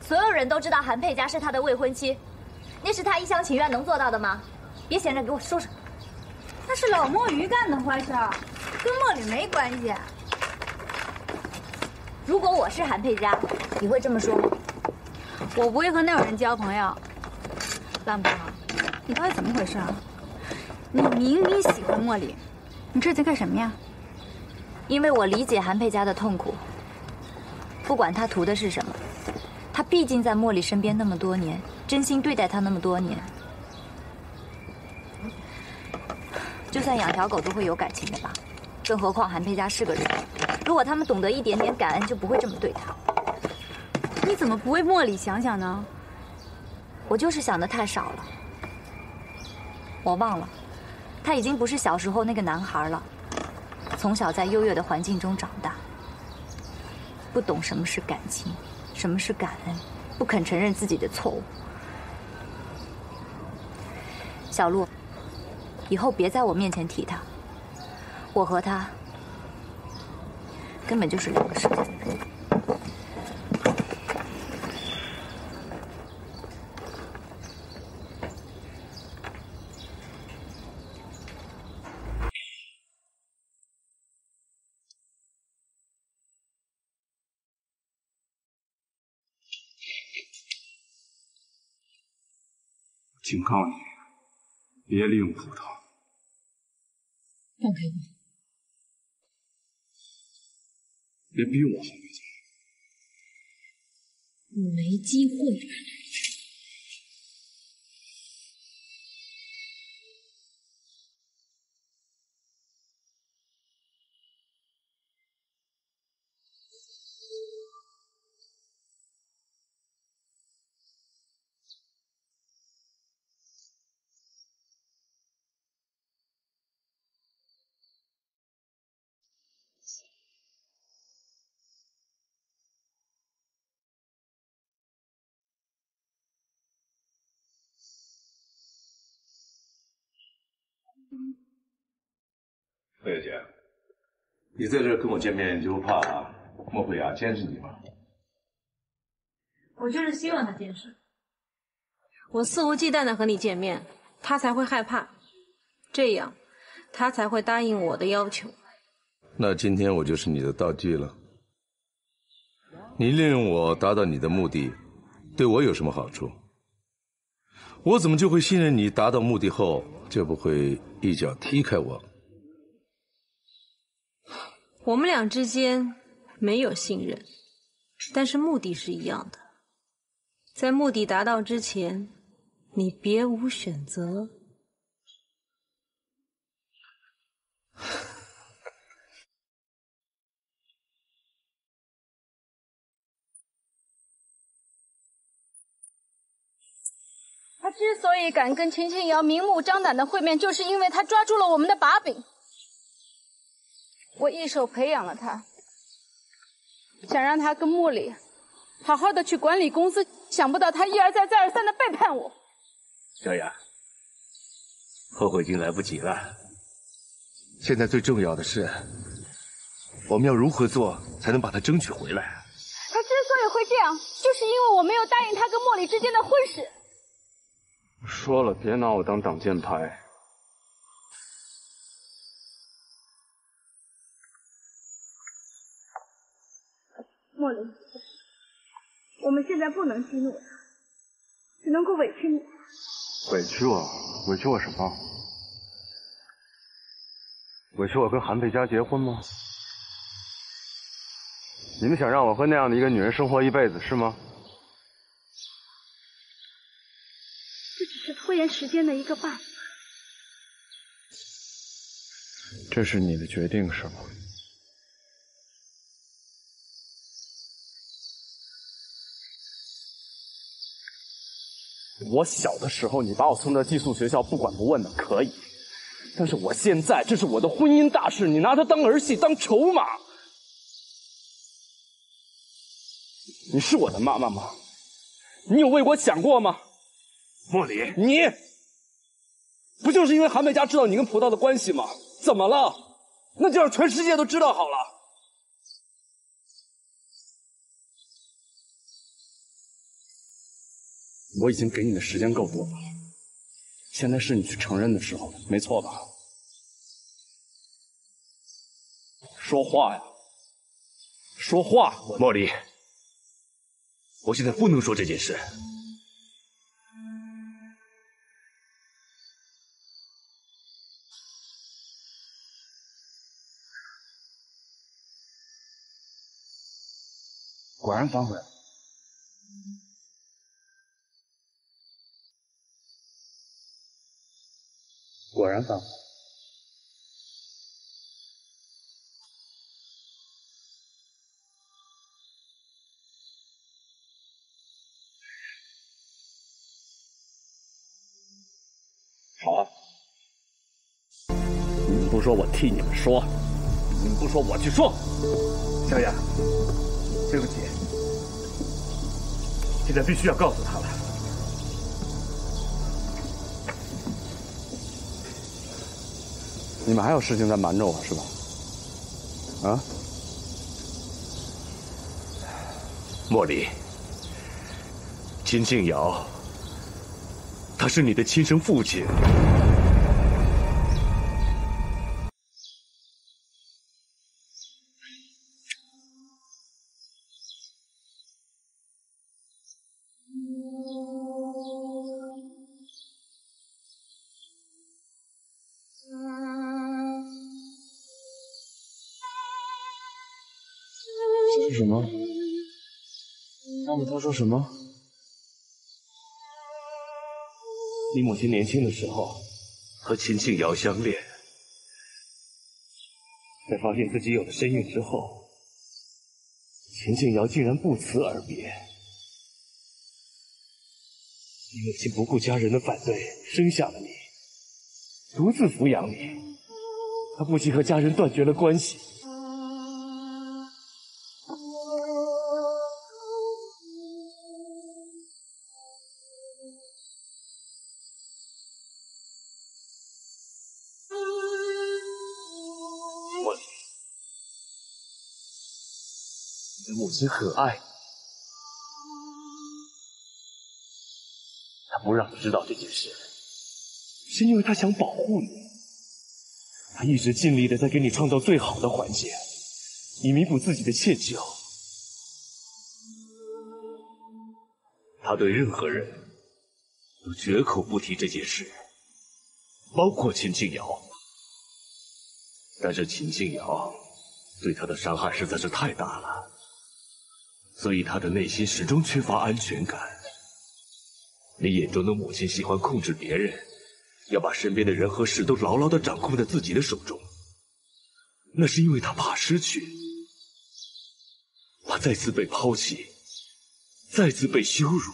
所有人都知道韩佩佳是他的未婚妻，那是他一厢情愿能做到的吗？别闲着，给我说说。那是老墨鱼干的坏事，跟莫莉没关系。如果我是韩佩佳，你会这么说吗？我不会和那种人交朋友。浪波，你到底怎么回事啊？你明明喜欢茉莉，你这是在干什么呀？因为我理解韩佩佳的痛苦。不管他图的是什么，他毕竟在茉莉身边那么多年，真心对待她那么多年。就就算养条狗都会有感情的吧？更何况韩佩佳是个人，如果他们懂得一点点感恩，就不会这么对他。你怎么不为莫里想想呢？我就是想的太少了。我忘了，他已经不是小时候那个男孩了。从小在优越的环境中长大，不懂什么是感情，什么是感恩，不肯承认自己的错误。小璐，以后别在我面前提他。我和他根本就是两个世界的人。警告你，别利用葡萄。放开我！别逼我，我没机会。慧姐，你在这跟我见面，就怕莫慧雅监视你吗？我就是希望她监视。我肆无忌惮的和你见面，她才会害怕，这样，她才会答应我的要求。那今天我就是你的道具了。你利用我达到你的目的，对我有什么好处？我怎么就会信任你？达到目的后就不会一脚踢开我？我们俩之间没有信任，但是目的是一样的。在目的达到之前，你别无选择。他之所以敢跟秦清瑶明目张胆的会面，就是因为他抓住了我们的把柄。我一手培养了他，想让他跟莫莉好好的去管理公司，想不到他一而再、再而三的背叛我。小雅，后悔已经来不及了。现在最重要的是，我们要如何做才能把他争取回来？他之所以会这样，就是因为我没有答应他跟莫莉之间的婚事。说了，别拿我当挡箭牌。莫莉，我们现在不能激怒他，只能够委屈你。委屈我？委屈我什么？委屈我跟韩佩佳结婚吗？你们想让我和那样的一个女人生活一辈子是吗？这只是拖延时间的一个办法。这是你的决定是吗？我小的时候，你把我送到寄宿学校，不管不问的可以。但是我现在，这是我的婚姻大事，你拿它当儿戏，当筹码。你是我的妈妈吗？你有为我想过吗？莫离，你不就是因为韩佩佳知道你跟葡萄的关系吗？怎么了？那就让全世界都知道好了。我已经给你的时间够多了，现在是你去承认的时候，没错吧？说话呀，说话！莫离，我现在不能说这件事。果然反悔了，果然反悔。好啊，你们不说我替你们说，你们不说我去说。小雅，对不起。现在必须要告诉他了。你们还有事情在瞒着我是吧？啊？莫莉，金静瑶，他是你的亲生父亲。他说什么？你母亲年轻的时候和秦庆瑶相恋，在发现自己有了身孕之后，秦庆瑶竟然不辞而别。你母亲不顾家人的反对，生下了你，独自抚养你，她不惜和家人断绝了关系。你的母亲很爱你，她不让你知道这件事，是因为他想保护你。他一直尽力的在给你创造最好的环境，以弥补自己的歉疚。他对任何人都绝口不提这件事，包括秦静瑶。但是秦静瑶对他的伤害实在是太大了，所以他的内心始终缺乏安全感。你眼中的母亲喜欢控制别人，要把身边的人和事都牢牢的掌控在自己的手中，那是因为她怕失去，怕再次被抛弃，再次被羞辱。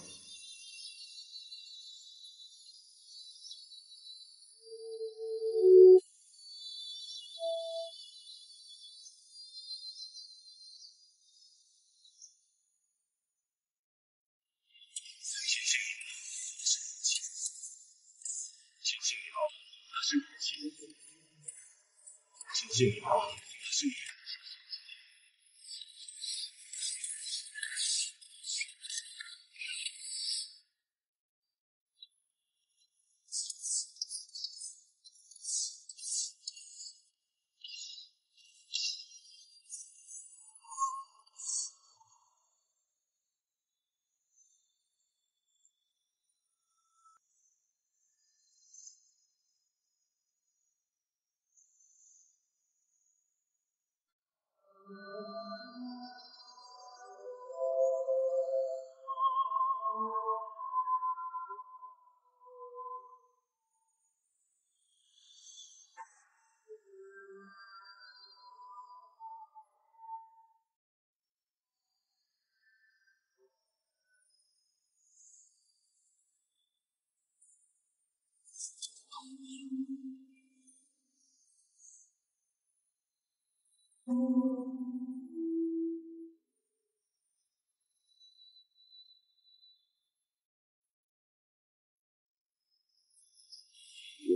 我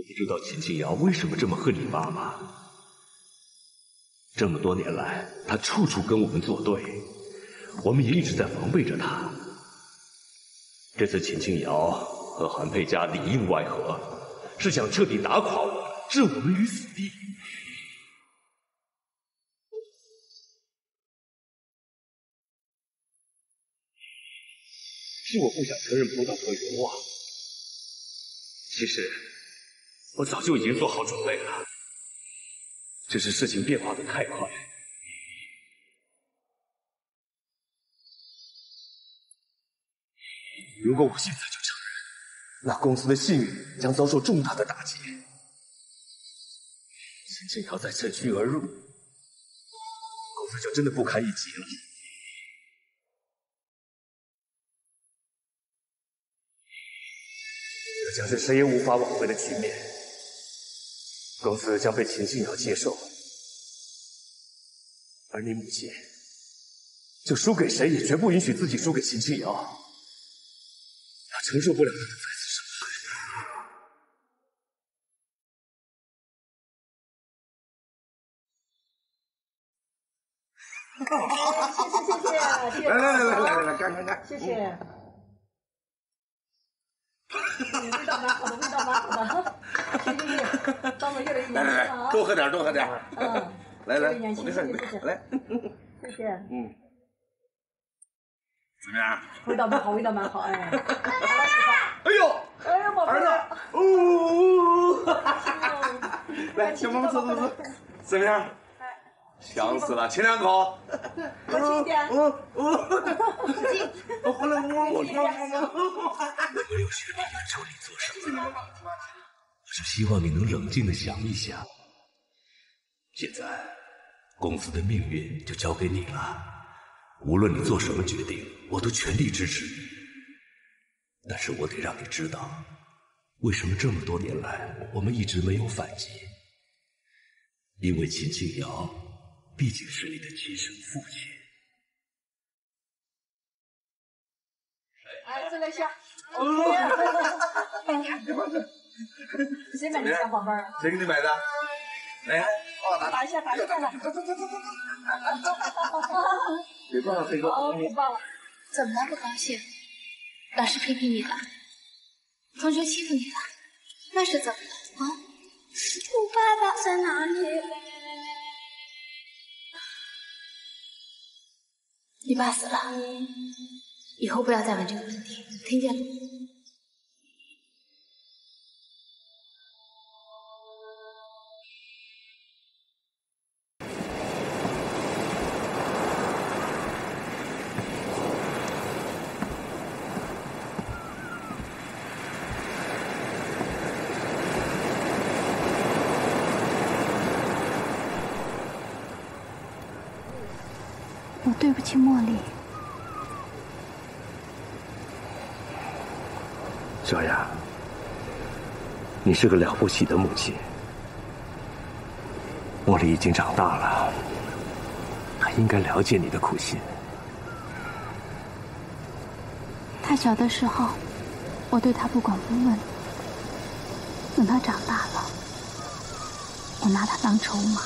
不知道秦庆瑶为什么这么恨你爸妈。这么多年来，他处处跟我们作对，我们也一直在防备着他。这次秦庆瑶和韩佩佳里应外合，是想彻底打垮我，置我们于死地。是我不想承认葡萄和冤枉。其实，我早就已经做好准备了，只是事情变化的太快。如果我现在就承认，那公司的信誉将遭受重大的打击。秦庆瑶再趁虚而入，公司就真的不堪一击了。这将是谁也无法挽回的局面。公司将被秦庆瑶接受，而你母亲就输给谁也绝不允许自己输给秦庆瑶，她承受不了你的再次伤害。谢谢，来来来来来来，干干干！谢谢。味道蛮好的，味道蛮好的。谢谢 谢，当了越来越年轻来来了多喝点，多喝点。嗯，来来，越来越年轻我给喝谢谢谢谢来，谢谢。嗯，怎么样？味道蛮好，味道蛮好，哎。哎呦，哎呀，宝贝儿。子。来，小妈妈坐坐坐，怎么样？香死了，亲两口。多亲一点。我我，我回来摸摸摸摸摸。没有学弟们求你做什么，我只希望你能冷静的想一想。现在，公司的命运就交给你了，无论你做什么决定，我都全力支持你。但是我得让你知道，为什么这么多年来我们一直没有反击？因为秦庆瑶毕竟是你的亲生父亲。哎，这个香。谁买的小宝贝儿？谁给你买的？来，打一下，打一下来。别棒了，飞哥。哦，太棒了。怎么了？不高兴？老师批评你了？同学欺负你了？那是怎么了？啊？我爸爸在哪里？你爸死了，以后不要再问这个问题，听见了吗？你是个了不起的母亲。茉莉已经长大了，她应该了解你的苦心。她小的时候，我对她不管不问。等她长大了，我拿她当筹码。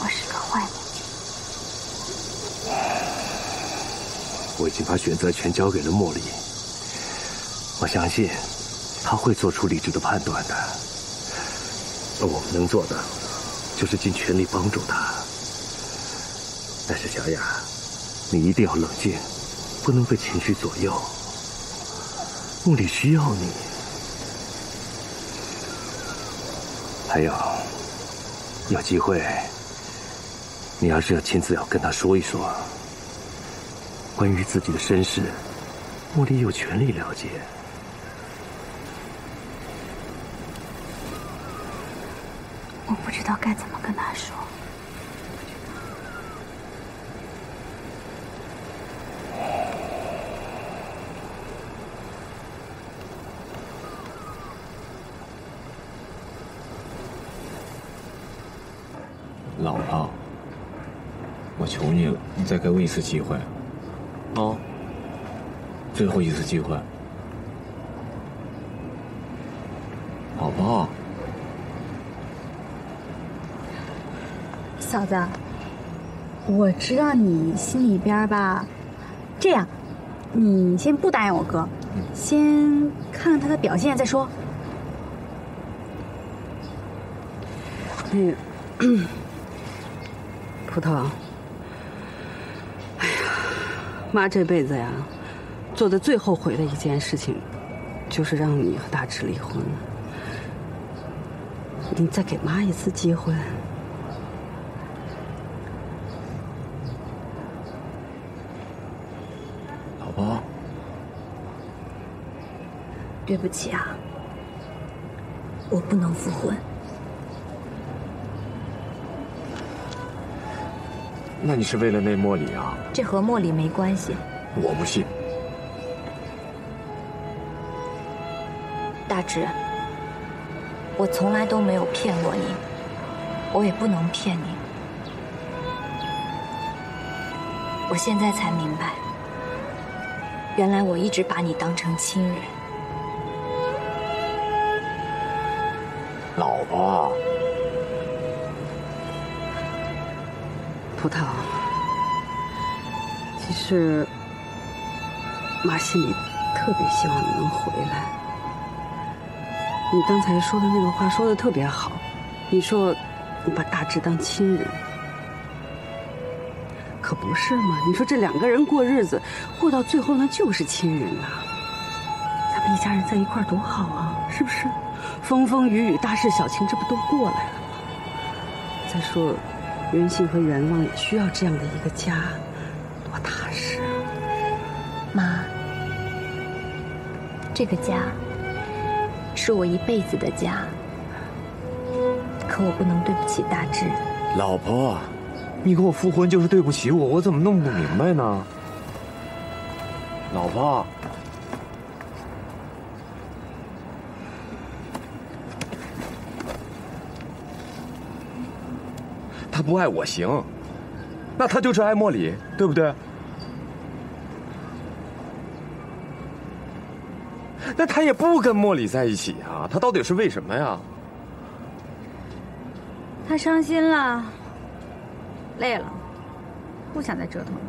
我是个坏母亲。我已经把选择权交给了茉莉，我相信他会做出理智的判断的。而我们能做的，就是尽全力帮助他。但是小雅，你一定要冷静，不能被情绪左右。茉莉需要你。还有，有机会，你要是要亲自要跟她说一说。关于自己的身世，茉莉有权利了解。我不知道该怎么跟他说。老婆，我求你了，你再给我一次机会。哦，最后一次机会，好不好？嫂子，我知道你心里边吧，这样，你先不答应我哥，先看看他的表现再说。那个，葡萄，哎呀，妈这辈子呀，做的最后悔的一件事情，就是让你和大志离婚。你再给妈一次机会。对不起啊，我不能复婚。那你是为了那莫莉啊？这和莫莉没关系。我不信。大志，我从来都没有骗过你，我也不能骗你。我现在才明白，原来我一直把你当成亲人。葡萄，其实妈心里特别希望你能回来。你刚才说的那个话说的特别好，你说你把大志当亲人，可不是嘛？你说这两个人过日子，过到最后那就是亲人呐。咱们一家人在一块儿多好啊，是不是？风风雨雨、大事小情，这不都过来了吗？再说，袁信和袁望也需要这样的一个家，多踏实啊！妈，这个家是我一辈子的家，可我不能对不起大志。老婆，你跟我复婚就是对不起我，我怎么弄不明白呢？老婆。他不爱我行，那他就是爱莫里，对不对？那他也不跟莫里在一起啊，他到底是为什么呀？他伤心了，累了，不想再折腾了。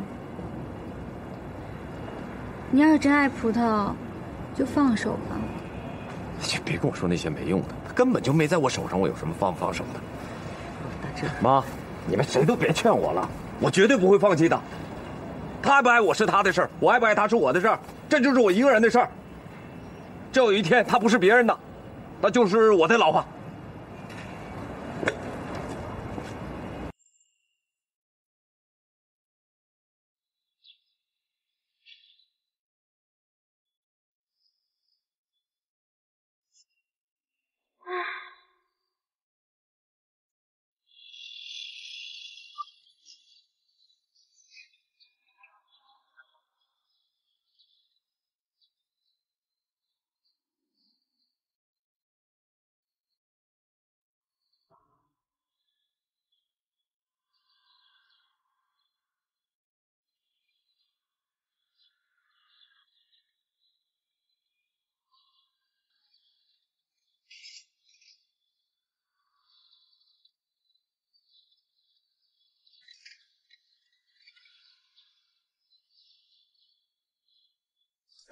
你要是真爱葡萄，就放手吧。你别跟我说那些没用的，他根本就没在我手上，我有什么放不放手的？妈。你们谁都别劝我了，我绝对不会放弃的。他爱不爱我是他的事儿，我爱不爱他是我的事儿，这就是我一个人的事儿。这有一天他不是别人的，那就是我的老婆。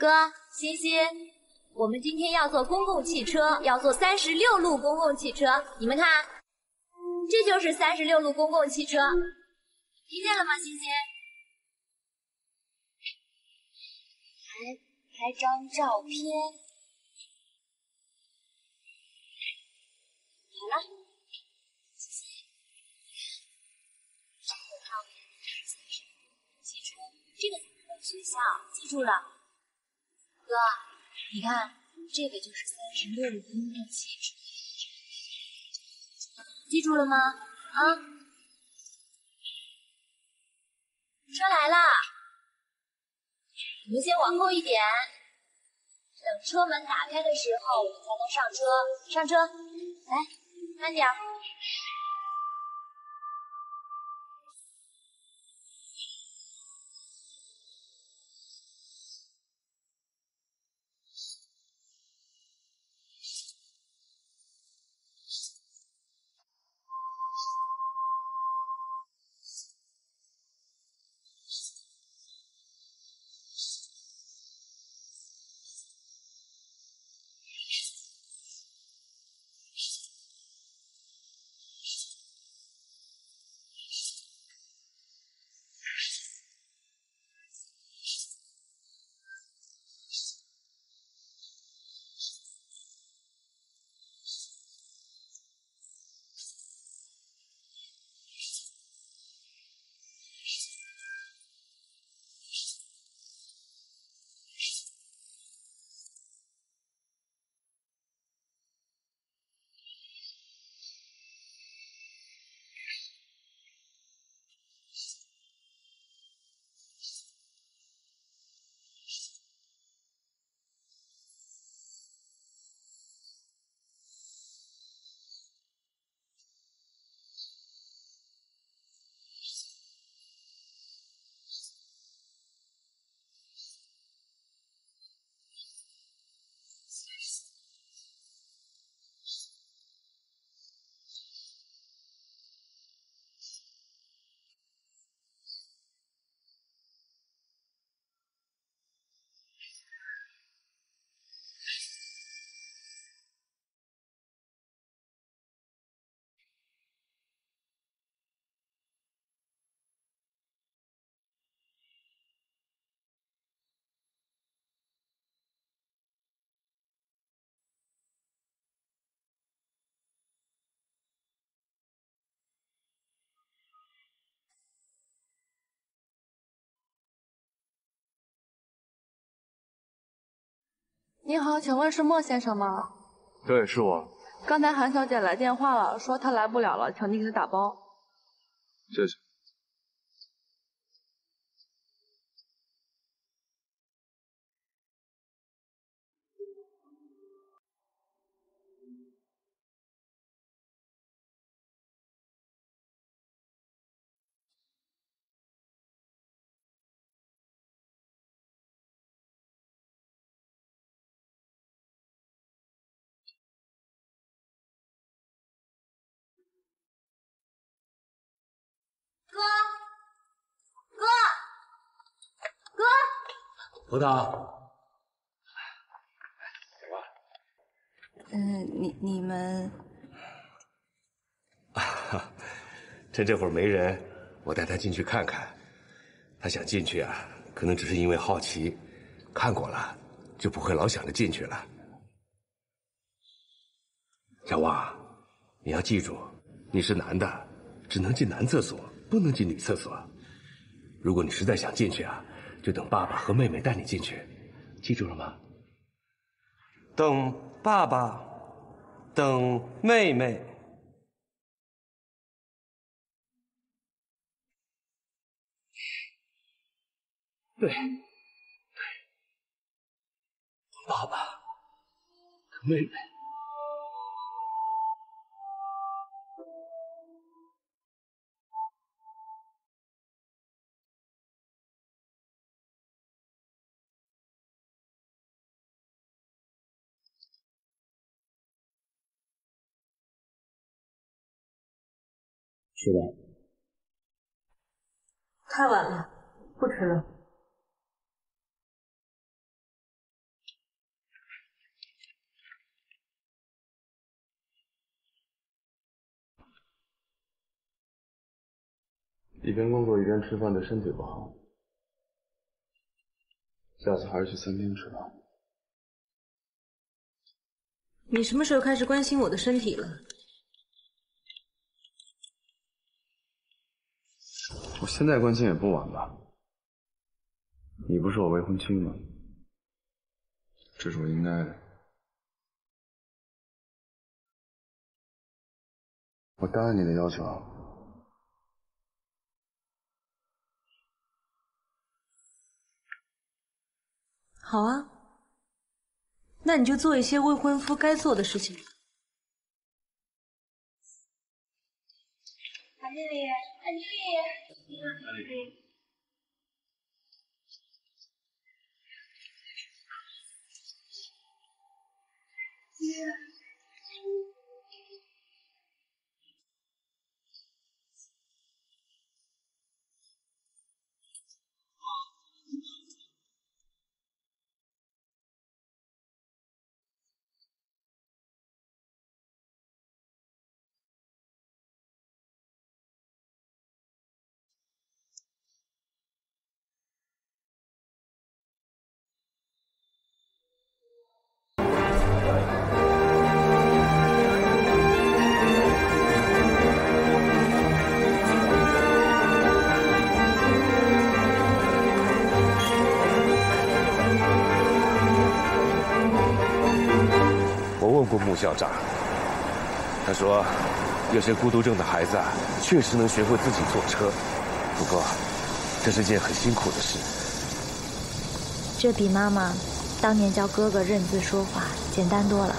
哥，欣欣，我们今天要坐公共汽车，要坐三十六路公共汽车。你们看，这就是三十六路公共汽车，听见了吗，欣欣？拍张照片。好了，这个照片是三十六路汽车，这个咱们学校，记住了。哥，你看，这个就是三十六路公共汽车，记住了吗？啊，车来了，你们先往后一点，等车门打开的时候，我们才能上车。上车，来，慢点。你好，请问是莫先生吗？对，是我。刚才韩小姐来电话了，说她来不了了，请你给她打包。谢谢。葡萄，嗯，你你们啊，趁这会儿没人，我带他进去看看。他想进去啊，可能只是因为好奇，看过了就不会老想着进去了。小旺，你要记住，你是男的，只能进男厕所，不能进女厕所。如果你实在想进去啊。就等爸爸和妹妹带你进去，记住了吗？等爸爸，等妹妹。对，对，爸爸，妹妹。是的，太晚了，不吃了。一边工作一边吃饭对身体不好，下次还是去餐厅吃吧。你什么时候开始关心我的身体了？我现在关心也不晚吧？你不是我未婚妻吗？这是我应该的。我答应你的要求。好啊，那你就做一些未婚夫该做的事情。韩经理，韩长，他说，有些孤独症的孩子啊，确实能学会自己坐车，不过，这是件很辛苦的事。这比妈妈当年教哥哥认字说话简单多了。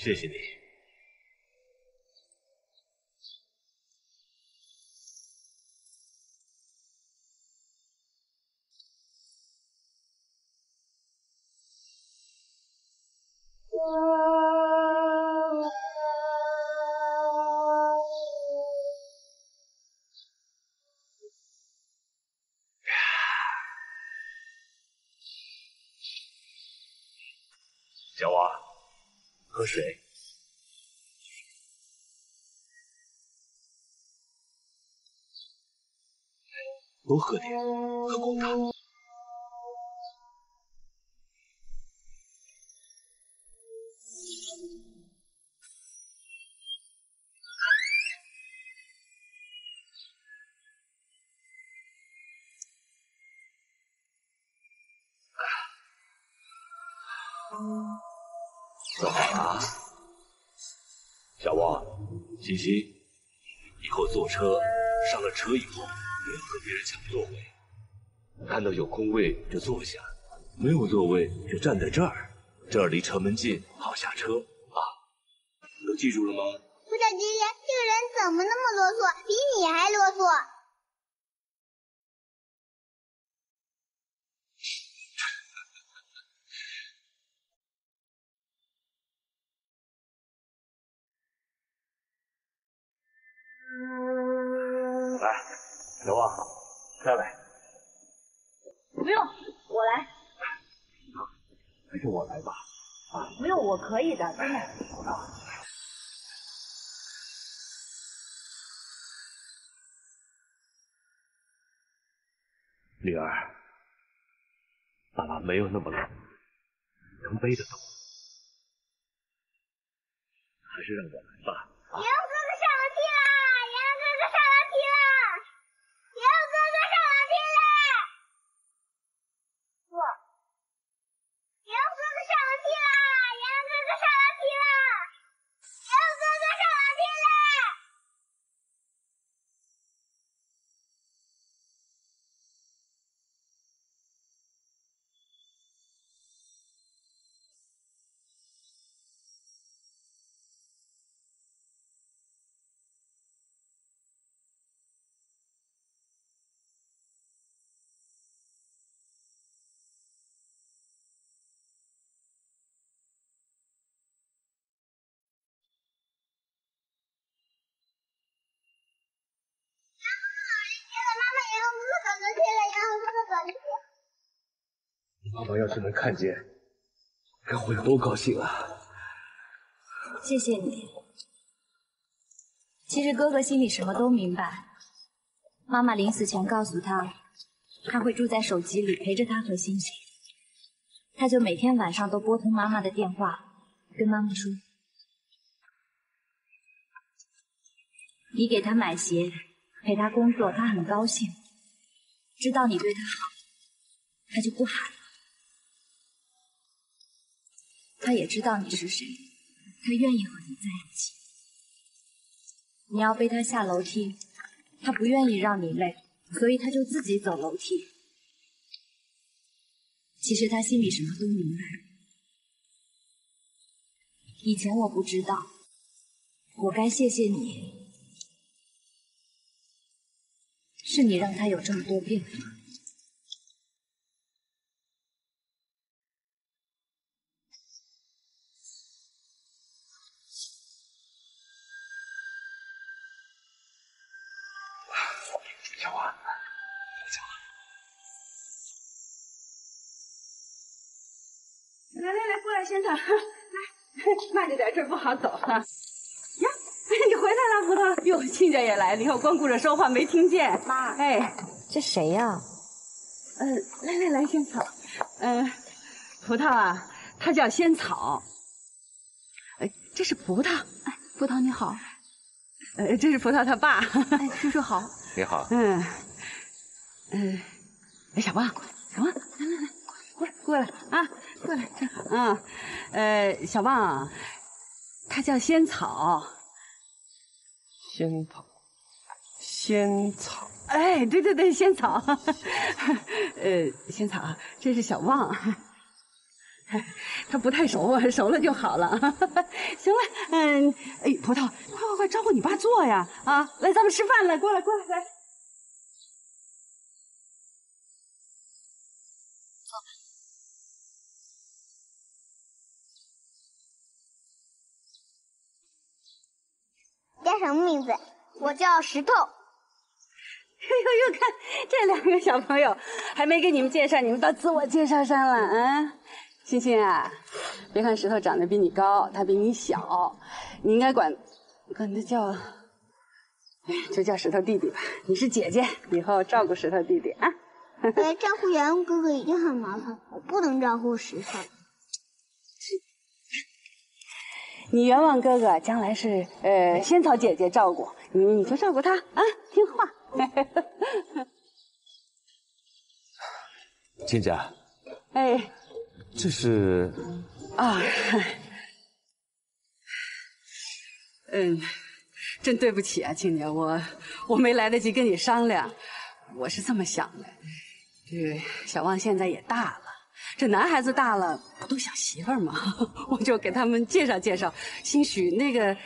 谢谢你。多喝点，到有空位就坐下，没有座位就站在这儿，这儿离城门近，好下车啊。都记住了吗？部长爹爹，这个人怎么那么啰嗦，比你还啰嗦。我来吧。啊不用，我可以的，真的。女儿，爸爸没有那么冷，能背得动，还是让我来吧。杨妈妈要是能看见，该会有多高兴啊！谢谢你。其实哥哥心里什么都明白。妈妈临死前告诉他，他会住在手机里陪着他和星星。他就每天晚上都拨通妈妈的电话，跟妈妈说：“你给他买鞋，陪他工作，他很高兴。知道你对他好，他就不喊他也知道你是谁，他愿意和你在一起。你要背他下楼梯，他不愿意让你累，所以他就自己走楼梯。其实他心里什么都明白。以前我不知道，我该谢谢你，是你让他有这么多变化。来来，过来，仙草，来，慢着点，这儿不好走哈、呀，你回来了，葡萄。哟，亲家也来了，你看我光顾着说话没听见。妈，哎，这谁呀、呃，来来来，仙草，呃，葡萄啊，它叫仙草。呃，这是葡萄，哎，葡萄你好。呃，这是葡萄他爸。哎，叔叔好。你好，嗯，嗯，哎，小王，小王，来来来，过来过来啊，过来正好啊。呃，小旺，他叫仙草。仙草，仙草，哎，对对对，仙草。呃，仙草，这是小旺。他不太熟，熟了就好了。行了，嗯，哎，葡萄，快快快，招呼你爸坐呀！啊，来，咱们吃饭了，过来过来来。叫什么名字？我叫石头。呦呦呦，看这两个小朋友，还没给你们介绍，你们到自我介绍上了啊！欣欣啊，别看石头长得比你高，他比你小，你应该管管他叫，哎，就叫石头弟弟吧。你是姐姐，以后照顾石头弟弟啊。哎，照顾杨哥哥已经很麻烦，我不能照顾石头。你冤枉哥哥，将来是呃仙草姐姐照顾你，你就照顾他啊，听话。亲家，哎，这是啊，嗯，真对不起啊，亲家，我我没来得及跟你商量。我是这么想的，这小旺现在也大了，这男孩子大了不都想媳妇儿吗？我就给他们介绍介绍，兴许那个。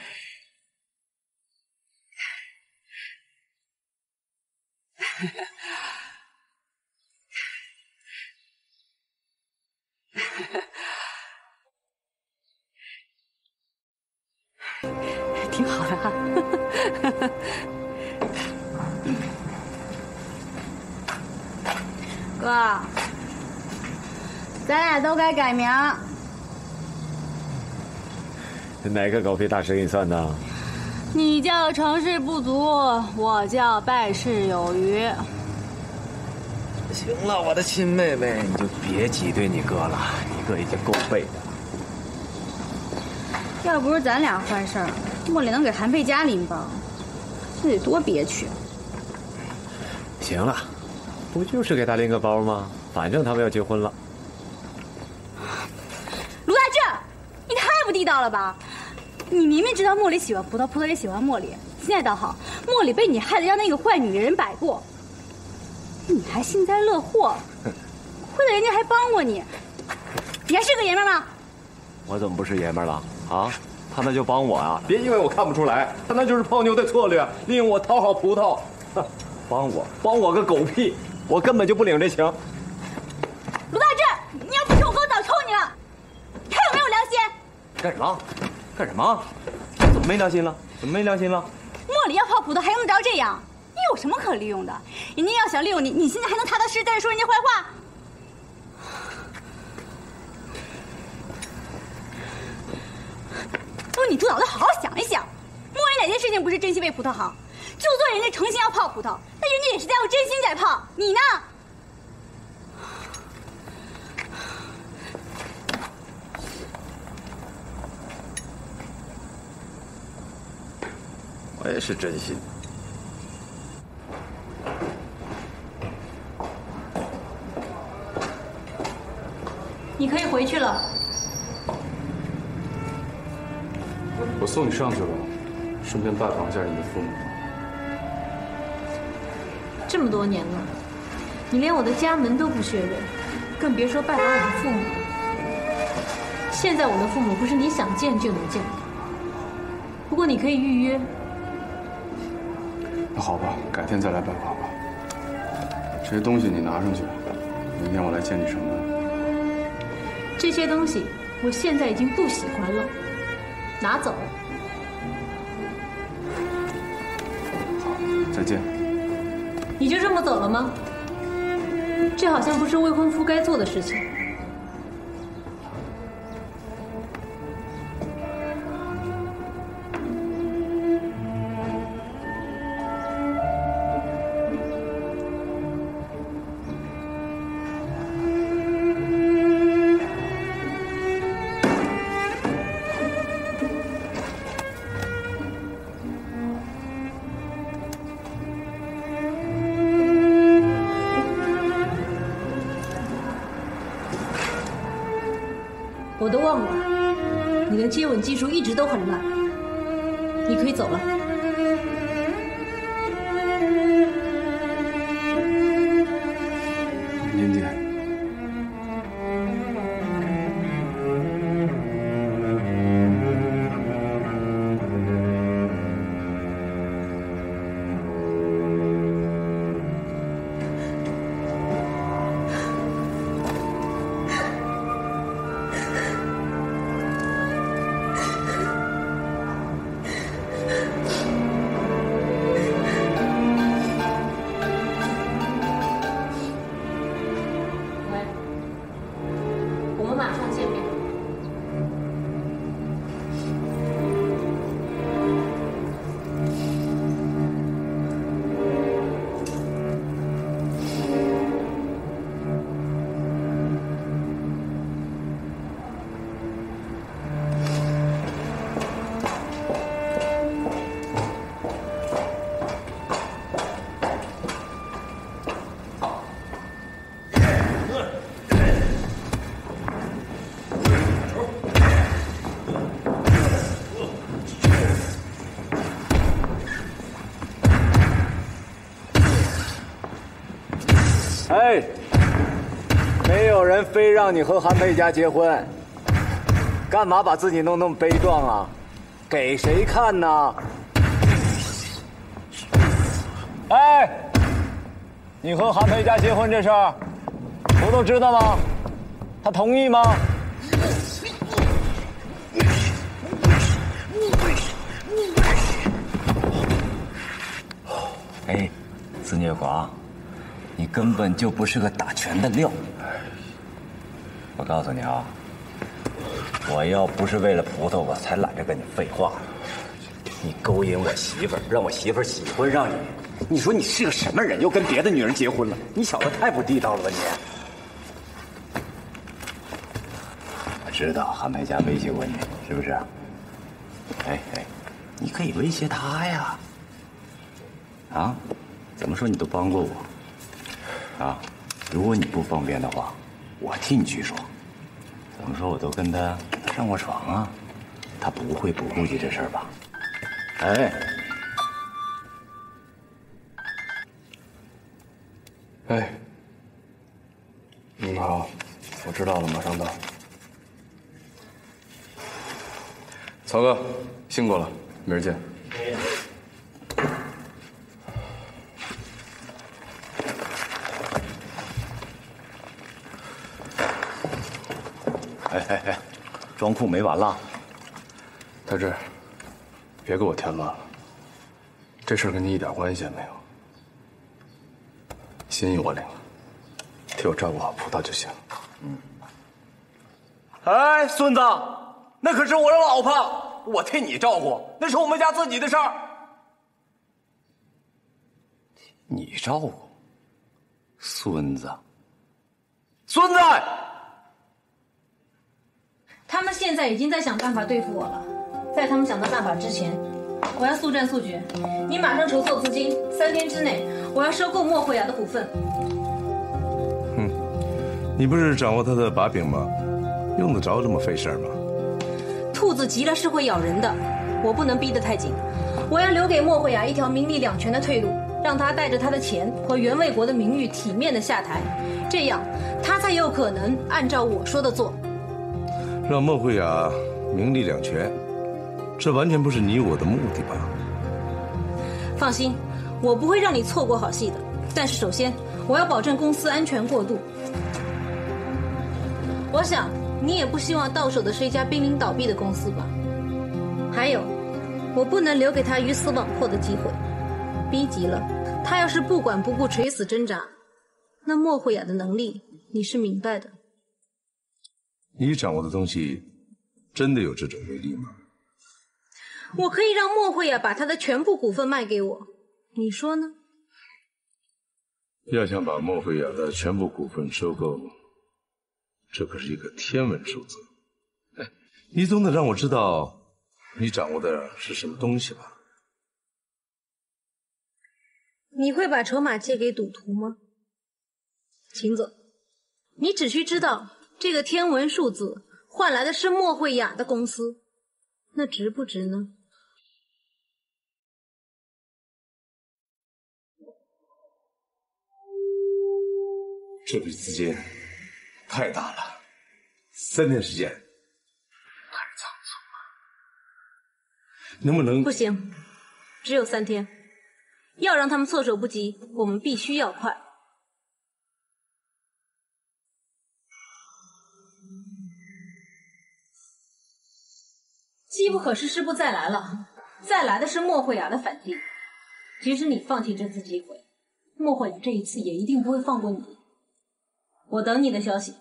挺好的哈，哥，咱俩都该改名。哪个狗屁大师给你算的？你叫成事不足，我叫败事有余。行了，我的亲妹妹，你就别挤兑你哥了，你哥已经够背的。要不是咱俩坏事儿，茉莉能给韩佩佳拎包，这得多憋屈。行了，不就是给他拎个包吗？反正他们要结婚了。卢大志，你太不地道了吧！你明明知道茉莉喜欢葡萄，葡萄也喜欢茉莉，现在倒好，茉莉被你害得让那个坏女人摆布，你还幸灾乐祸，亏得人家还帮过你，你还是个爷们吗？我怎么不是爷们了？啊，他那就帮我啊！别以为我看不出来，他那就是泡妞的策略，利用我讨好葡萄。帮我，帮我个狗屁！我根本就不领这情。卢大志，你要不是我哥早抽你了，你还有没有良心？干什么？干什么？怎么没良心了？怎么没良心了？茉莉要泡葡萄还用得着这样？你有什么可利用的？人家要想利用你，你现在还能踏踏实实在这说人家坏话？都你猪脑子好好想一想，莫言哪件事情不是真心为葡萄好？就算人家诚心要泡葡萄，那人家也是在用真心在泡。你呢？我也是真心。你可以回去了。我送你上去吧，顺便拜访一下你的父母。这么多年了，你连我的家门都不确认，更别说拜访我的父母。现在我的父母不是你想见就能见的，不过你可以预约。那好吧，改天再来拜访吧。这些东西你拿上去，明天我来见你上班。这些东西我现在已经不喜欢了，拿走。好，再见。你就这么走了吗？这好像不是未婚夫该做的事情。我都忘了，你的接吻技术一直都很烂。你可以走了。人非让你和韩佩佳结婚，干嘛把自己弄那么悲壮啊？给谁看呢？哎，你和韩佩佳结婚这事儿，我都知道吗？他同意吗？哎，自虐狂，你根本就不是个打拳的料。我告诉你啊，我要不是为了葡萄，我才懒得跟你废话。你勾引我媳妇儿，让我媳妇儿喜欢上你，你说你是个什么人？又跟别的女人结婚了？你小子太不地道了吧你！我知道韩佩佳威胁过你，是不是？哎哎，你可以威胁他呀。啊，怎么说你都帮过我。啊，如果你不方便的话，我替你去说。怎么说我都跟他上过床啊，他不会不顾及这事儿吧？哎，哎，嗯，好，我知道了，马上到。曹哥，辛苦了，明儿见。哎哎哎，装酷没完了！大志，别给我添乱了，这事儿跟你一点关系也没有。心意我领了，替我照顾好葡萄就行。嗯。哎，孙子，那可是我的老婆，我替你照顾，那是我们家自己的事儿。你照顾，孙子，孙子。他们现在已经在想办法对付我了，在他们想到办法之前，我要速战速决。你马上筹措资金，三天之内我要收购莫慧雅的股份。哼，你不是掌握他的把柄吗？用得着这么费事儿吗？兔子急了是会咬人的，我不能逼得太紧。我要留给莫慧雅一条名利两全的退路，让她带着她的钱和袁卫国的名誉体面的下台，这样她才有可能按照我说的做。让莫慧雅名利两全，这完全不是你我的目的吧？放心，我不会让你错过好戏的。但是首先，我要保证公司安全过渡。我想你也不希望到手的是一家濒临倒闭的公司吧？还有，我不能留给他鱼死网破的机会。逼急了，他要是不管不顾垂死挣扎，那莫慧雅的能力你是明白的。你掌握的东西，真的有这种威力吗？我可以让莫慧雅把她的全部股份卖给我，你说呢？要想把莫慧雅的全部股份收购，这可是一个天文数字。哎，你总得让我知道你掌握的是什么东西吧？你会把筹码借给赌徒吗？秦总，你只需知道。这个天文数字换来的是莫慧雅的公司，那值不值呢？这笔资金太大了，三天时间太仓促了，能不能？不行，只有三天。要让他们措手不及，我们必须要快。机不可失，失不再来了。再来的是莫慧雅的反击。即使你放弃这次机会，莫慧雅这一次也一定不会放过你。我等你的消息。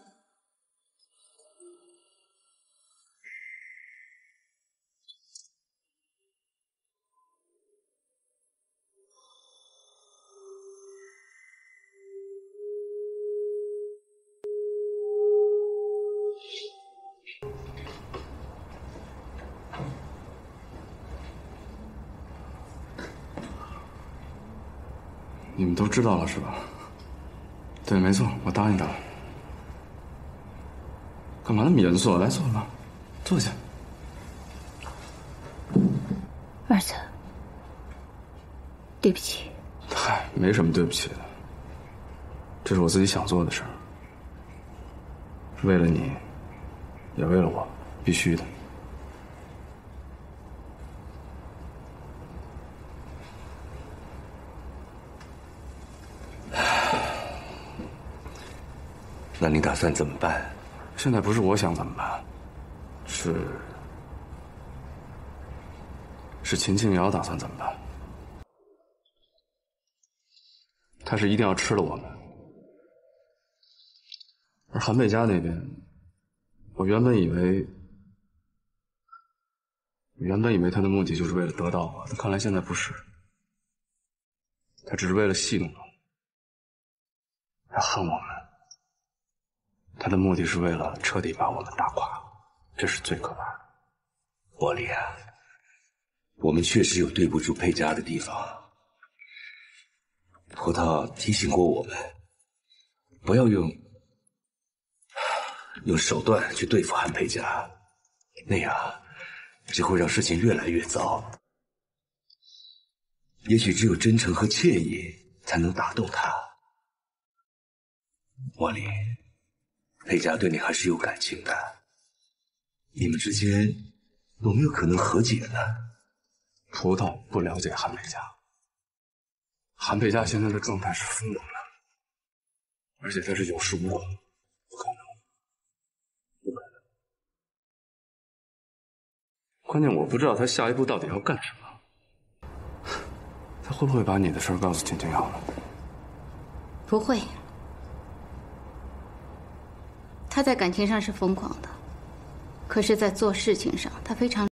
知道了是吧？对，没错，我答应他了。干嘛那么严肃？来坐吧，坐下。儿子，对不起。嗨，没什么对不起的，这是我自己想做的事儿，为了你，也为了我，必须的。那你打算怎么办？现在不是我想怎么办，是是秦庆瑶打算怎么办？他是一定要吃了我们，而韩佩佳那边，我原本以为，我原本以为他的目的就是为了得到我，但看来现在不是，他只是为了戏弄我，要恨我们。他的目的是为了彻底把我们打垮，这是最可怕的。茉莉啊，我们确实有对不住佩佳的地方。葡萄提醒过我们，不要用用手段去对付韩佩佳，那样只会让事情越来越糟。也许只有真诚和惬意才能打动他。茉莉。佩佳对你还是有感情的，你们之间有没有可能和解呢？葡萄不了解韩佩佳，韩佩佳现在的状态是疯狂的，而且他是有恃无恐，不可能，不可能。关键我不知道他下一步到底要干什么，他会不会把你的事告诉秦清瑶了？不会。他在感情上是疯狂的，可是，在做事情上，他非常。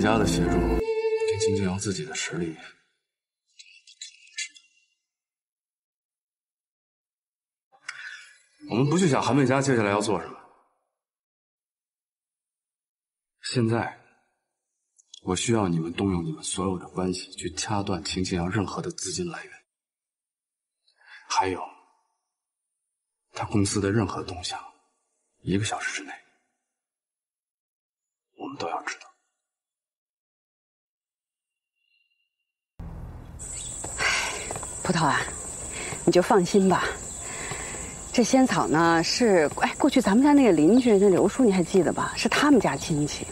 韩佩佳的协助，跟金清瑶自己的实力，我们不去想韩佩佳接下来要做什么。现在，我需要你们动用你们所有的关系，去掐断秦清瑶任何的资金来源，还有他公司的任何动向，一个小时之内，我们都要知道。葡萄啊，你就放心吧。这仙草呢是哎，过去咱们家那个邻居那刘叔你还记得吧？是他们家亲戚。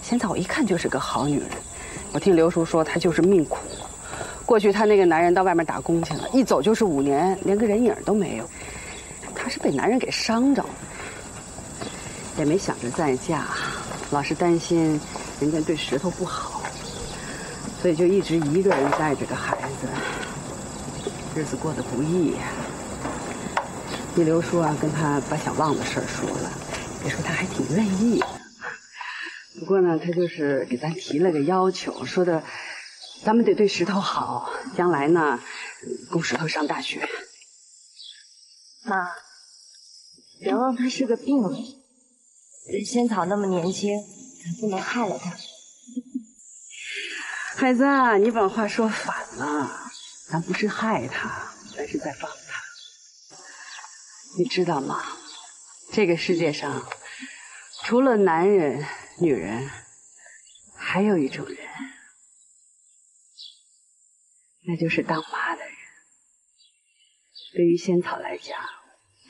仙草我一看就是个好女人，我听刘叔说她就是命苦。过去她那个男人到外面打工去了，一走就是五年，连个人影都没有。她是被男人给伤着了，也没想着再嫁，老是担心人家对石头不好，所以就一直一个人带着个孩子。日子过得不易呀，你刘叔啊，跟他把小旺的事儿说了，别说他还挺愿意的。不过呢，他就是给咱提了个要求，说的咱们得对石头好，将来呢供石头上大学。妈，别忘他是个病人，人仙草那么年轻，咱不能害了他。孩子，你把话说反了。咱不是害他，咱是在帮他。你知道吗？这个世界上，除了男人、女人，还有一种人，那就是当妈的人。对于仙草来讲，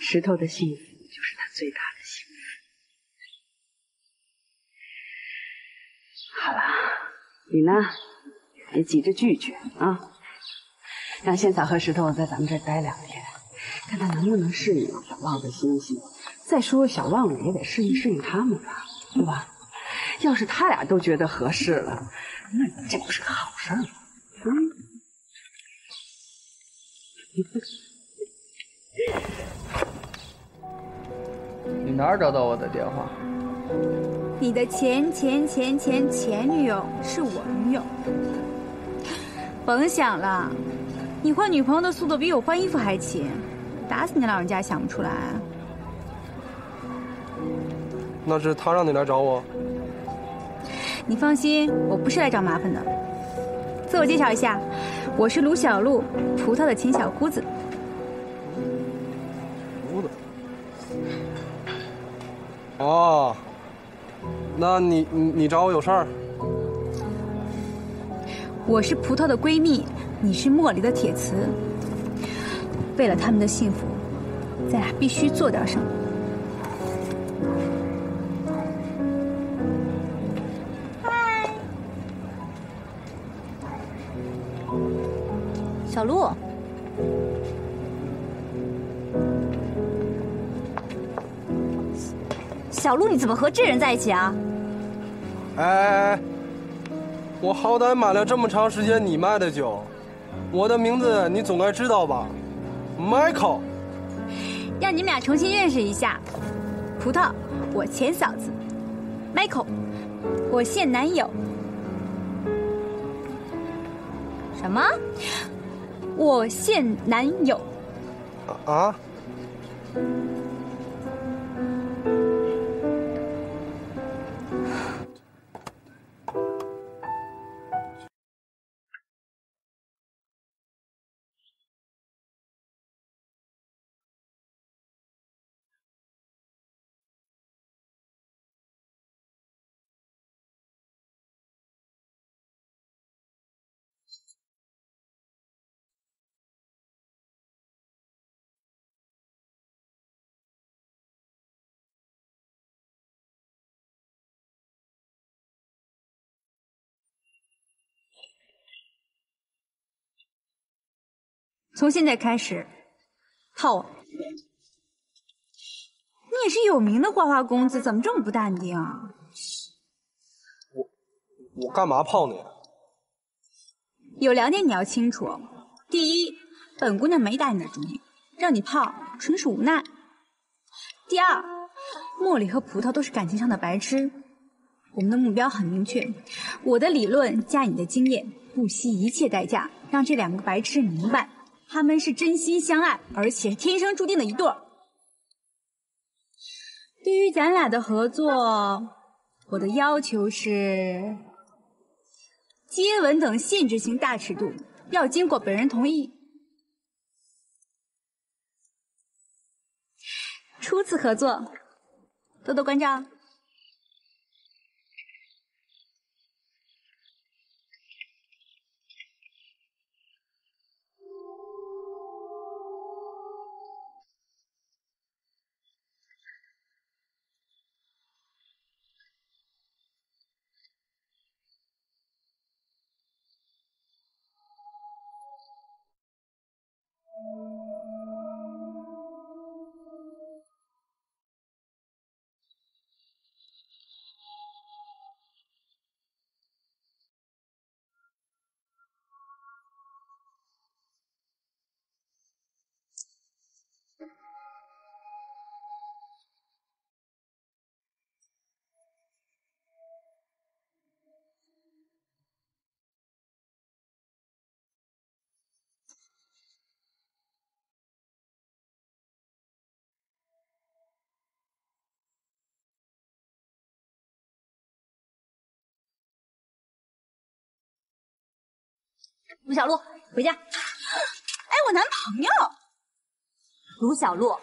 石头的幸福就是他最大的幸福。好了，你呢，别急着拒绝啊。让仙草和石头在咱们这儿待两天，看他能不能适应小旺的心情，再说小旺也得适应适应他们吧，对吧？要是他俩都觉得合适了，那这不是个好事吗？嗯。你哪儿找到我的电话？你的前前前前前女友是我女友，甭想了，你换女朋友的速度比我换衣服还勤，打死你老人家想不出来。那是他让你来找我。你放心，我不是来找麻烦的。自我介绍一下，我是卢小璐，葡萄的亲小姑子。姑子。哦。那你你你找我有事儿？我是葡萄的闺蜜，你是莫莉的铁瓷。为了他们的幸福，咱俩必须做点什么。嗨，小鹿。小鹿，你怎么和这人在一起啊？哎，我好歹买了这么长时间你卖的酒，我的名字你总该知道吧？Michael。让你们俩重新认识一下，葡萄，我前嫂子；Michael，我现男友。什么？我现男友。啊？从现在开始，泡我。你也是有名的花花公子，怎么这么不淡定啊？我我干嘛泡你？有两点你要清楚：第一，本姑娘没打你的主意，让你泡纯属无奈；第二，茉莉和葡萄都是感情上的白痴。我们的目标很明确，我的理论加你的经验，不惜一切代价让这两个白痴明白。他们是真心相爱，而且是天生注定的一对。对于咱俩的合作，我的要求是：接吻等限制性大尺度要经过本人同意。初次合作，多多关照。卢小璐，回家。哎，我男朋友。卢小璐，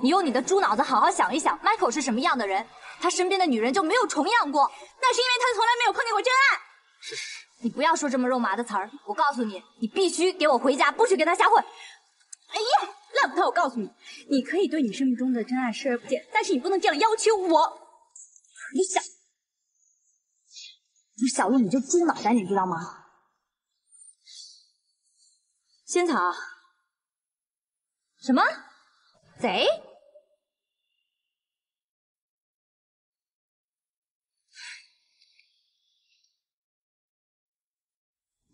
你用你的猪脑子好好想一想，Michael 是什么样的人？他身边的女人就没有重样过？那是因为他从来没有碰见过真爱。是是是，你不要说这么肉麻的词儿。我告诉你，你必须给我回家，不许跟他瞎混。哎呀，烂葡萄，我告诉你，你可以对你生命中的真爱视而不见，但是你不能这样要求我。卢小，卢小璐，你就猪脑袋，你知道吗？仙草。什么？贼？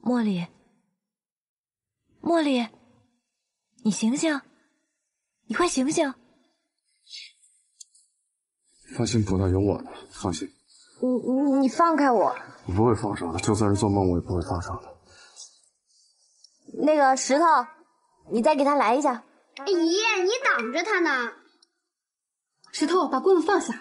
茉莉茉莉你醒醒你快醒醒。放心葡萄有我呢放心。你你你放开我。我不会放手的就算是做梦我也不会放手的。那个石头，你再给他来一下。哎姨，你挡着他呢。石头，把棍子放下。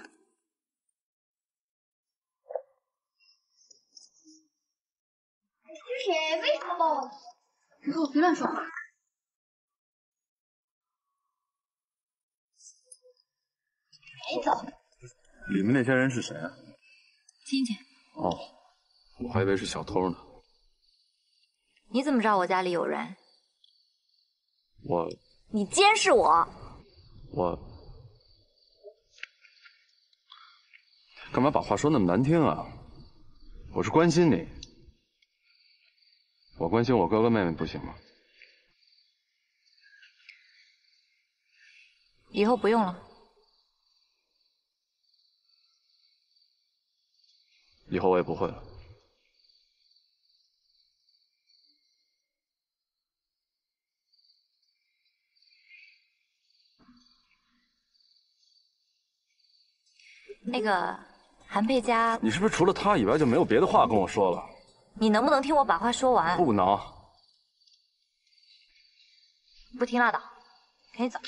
是谁？为什么抱我？石头，别乱说话。没走。里面那些人是谁啊？亲戚。哦，我还以为是小偷呢。你怎么知道我家里有人？我你监视我？我干嘛把话说那么难听啊？我是关心你，我关心我哥哥妹妹不行吗？以后不用了。以后我也不会了。那个韩佩佳，你是不是除了他以外就没有别的话跟我说了？你能不能听我把话说完？不能。不听拉倒，赶紧走。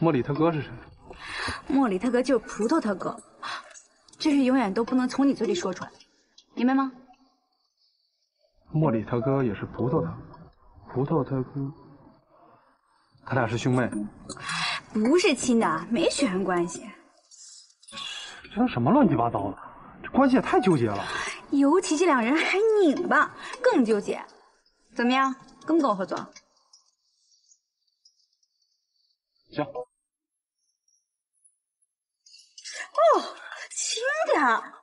莫里特哥是谁？莫里特哥就是葡萄他哥，这是永远都不能从你嘴里说出来，明白吗？莫里他哥也是葡萄他哥，葡萄他哥，他俩是兄妹。不是亲的，没血缘关系。这都什么乱七八糟的？这关系也太纠结了。尤其这两人还拧巴，更纠结。怎么样，跟不跟我合作？行。哦，轻点儿。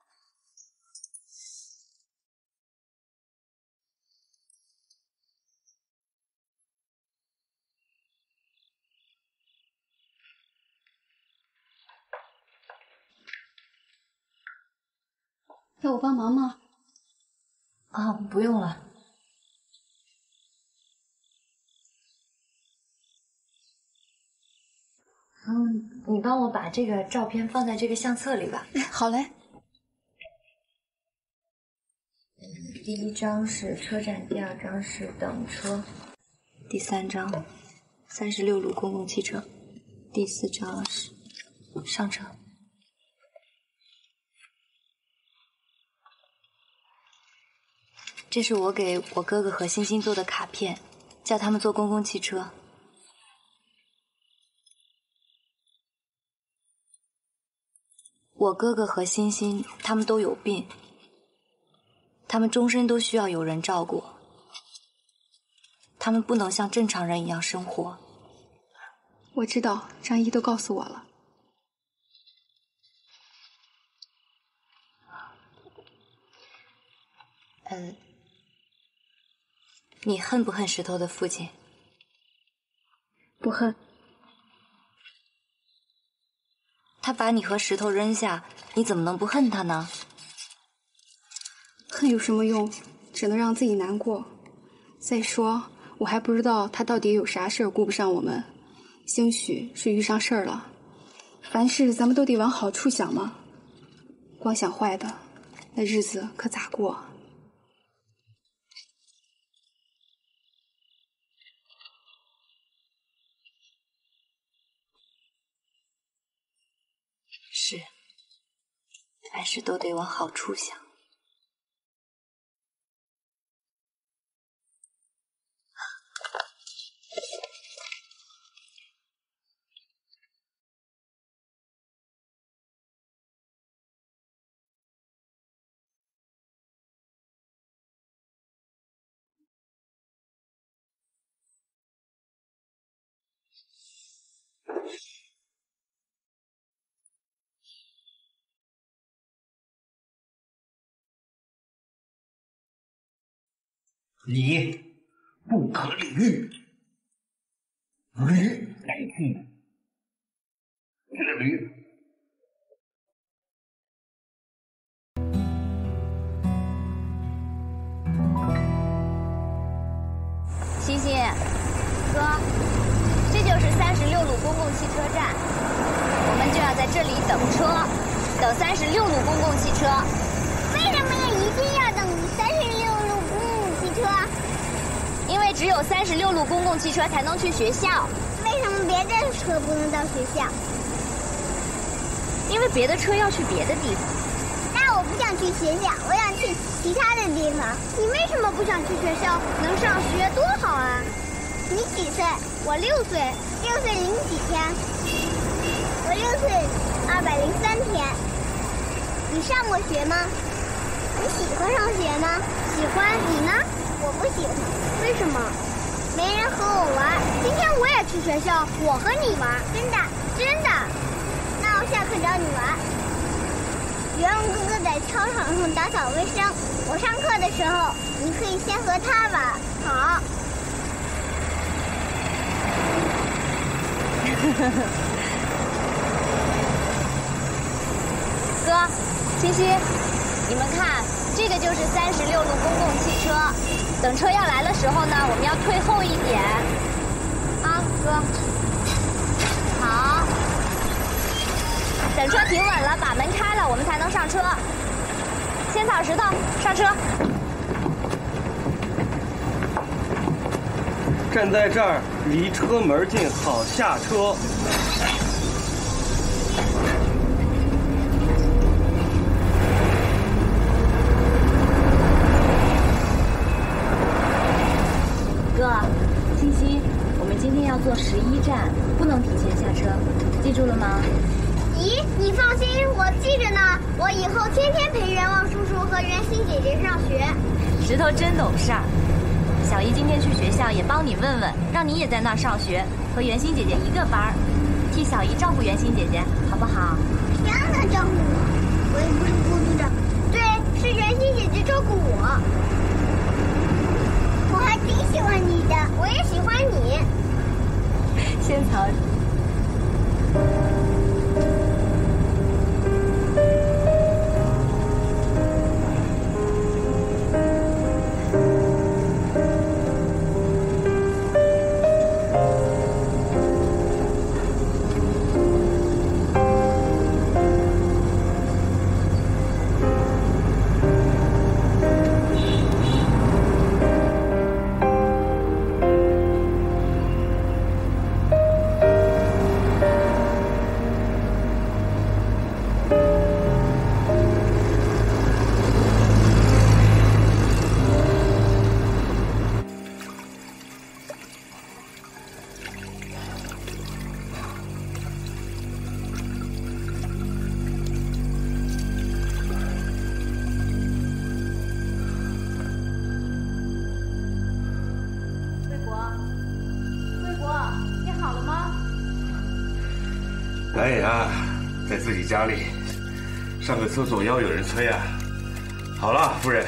要我帮忙吗？啊，不用了。嗯，你帮我把这个照片放在这个相册里吧。好嘞。第一张是车站，第二张是等车，第三张三十六路公共汽车，第四张是上车。这是我给我哥哥和欣欣做的卡片，叫他们坐公共汽车。我哥哥和欣欣他们都有病，他们终身都需要有人照顾，他们不能像正常人一样生活。我知道，张一都告诉我了。嗯，你恨不恨石头的父亲？不恨。他把你和石头扔下，你怎么能不恨他呢？恨有什么用？只能让自己难过。再说，我还不知道他到底有啥事儿顾不上我们，兴许是遇上事儿了。凡事咱们都得往好处想嘛，光想坏的，那日子可咋过？是，凡事都得往好处想。你不可理喻，驴乃父，是驴。欣欣，哥，这就是三十六路公共汽车站，我们就要在这里等车，等三十六路公共汽车。为什么也一定要等三十六路公共汽车？因为只有三十六路公共汽车才能去学校。为什么别的车不能到学校？因为别的车要去别的地方。那我不想去学校，我想去其他的地方。你为什么不想去学校？能上学多好啊！你几岁？我六岁。六岁零几天？我六岁二百零三天。你上过学吗？你喜欢上学吗？喜欢。你呢？我不喜欢。为什么？没人和我玩。今天我也去学校，我和你玩。真的？真的。那我下课找你玩。袁文哥哥在操场上打扫卫生，我上课的时候，你可以先和他玩。好。哥，欣欣，你们看，这个就是三十六路等车要来的时候呢，我们要退后一点。啊，哥。好。等车停稳了，把门开了，我们才能上车。先草石头，上车。站在这儿，离车门近，好下车。坐十一站，不能提前下车，记住了吗？咦，你放心，我记着呢。我以后天天陪袁望叔叔和袁心姐姐上学。石头真懂事儿。小姨今天去学校也帮你问问，让你也在那儿上学，和袁心姐姐一个班儿，替小姨照顾袁心姐姐，好不好？谁让她照顾我？我也不是孤独的。对，是袁心姐姐照顾我。我还挺喜欢你的，我也喜欢你。现场。家里上个厕所要有人催啊。好了，夫人。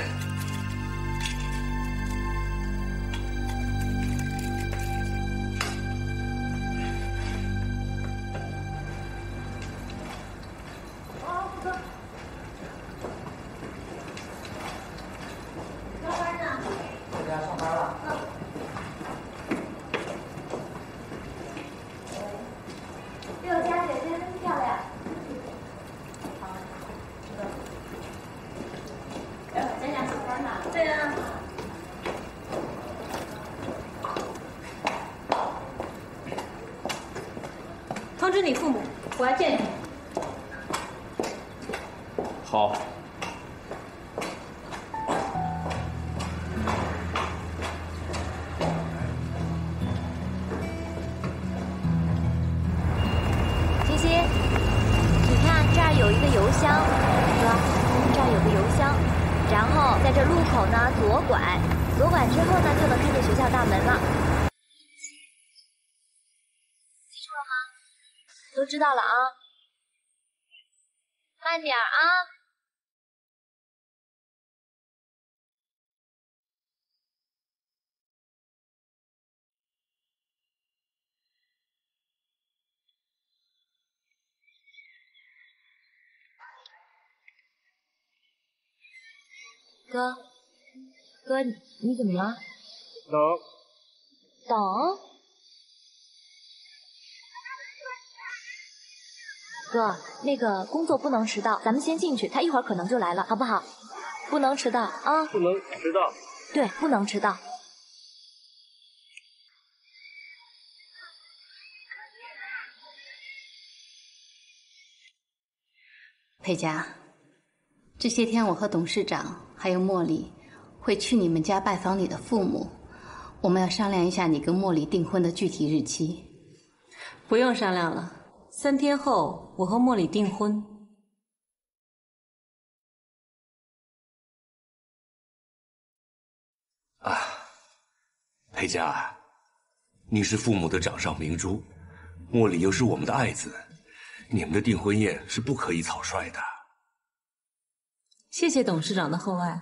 哥，哥，你怎么了？等。等。哥，那个工作不能迟到，咱们先进去，他一会儿可能就来了，好不好？不能迟到啊！不能迟到。对，不能迟到。佩佳，这些天我和董事长还有茉莉会去你们家拜访你的父母，我们要商量一下你跟茉莉订婚的具体日期。不用商量了，三天后我和茉莉订婚。啊，裴佳，你是父母的掌上明珠，茉莉又是我们的爱子。你们的订婚宴是不可以草率的。谢谢董事长的厚爱，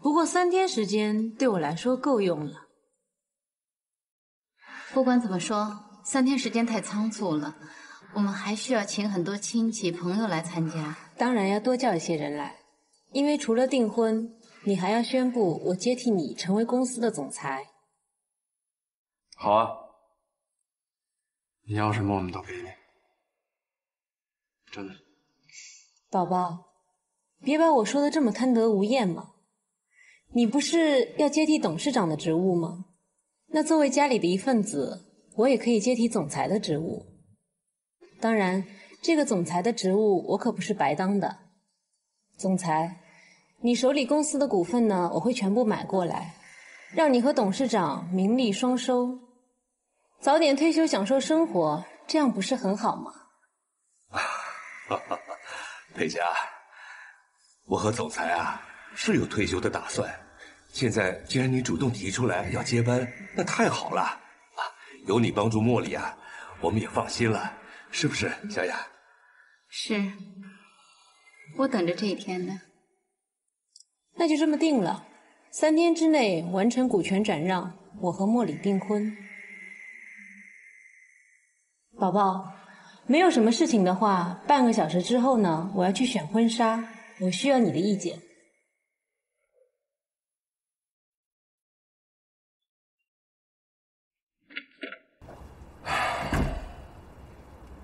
不过三天时间对我来说够用了。不管怎么说，三天时间太仓促了，我们还需要请很多亲戚朋友来参加。当然要多叫一些人来，因为除了订婚，你还要宣布我接替你成为公司的总裁。好啊，你要什么我们都给你。真的，宝宝，别把我说的这么贪得无厌嘛！你不是要接替董事长的职务吗？那作为家里的一份子，我也可以接替总裁的职务。当然，这个总裁的职务我可不是白当的。总裁，你手里公司的股份呢？我会全部买过来，让你和董事长名利双收，早点退休享受生活，这样不是很好吗？裴家，我和总裁啊是有退休的打算。现在既然你主动提出来要接班，那太好了啊！有你帮助茉莉啊，我们也放心了，是不是，小雅？是，我等着这一天呢。那就这么定了，三天之内完成股权转让，我和莫莉订婚。宝宝。没有什么事情的话，半个小时之后呢，我要去选婚纱，我需要你的意见。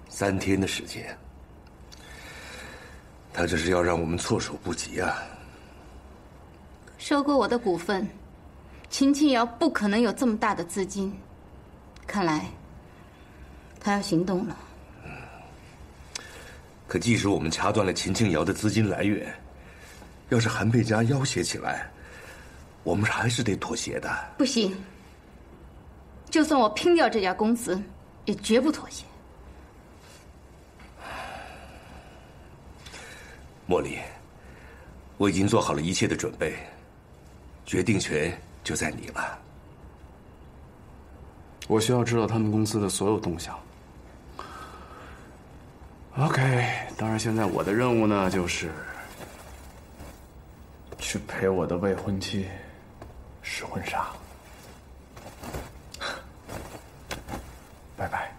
三天的时间，他这是要让我们措手不及啊！收购我的股份，秦庆瑶不可能有这么大的资金，看来他要行动了。可即使我们掐断了秦庆瑶的资金来源，要是韩佩佳要挟起来，我们还是得妥协的。不行，就算我拼掉这家公司，也绝不妥协。茉莉，我已经做好了一切的准备，决定权就在你了。我需要知道他们公司的所有动向。OK，当然，现在我的任务呢，就是去陪我的未婚妻试婚纱。拜拜，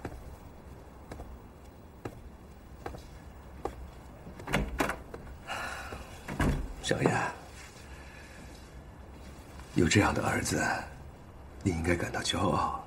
小燕，有这样的儿子，你应该感到骄傲。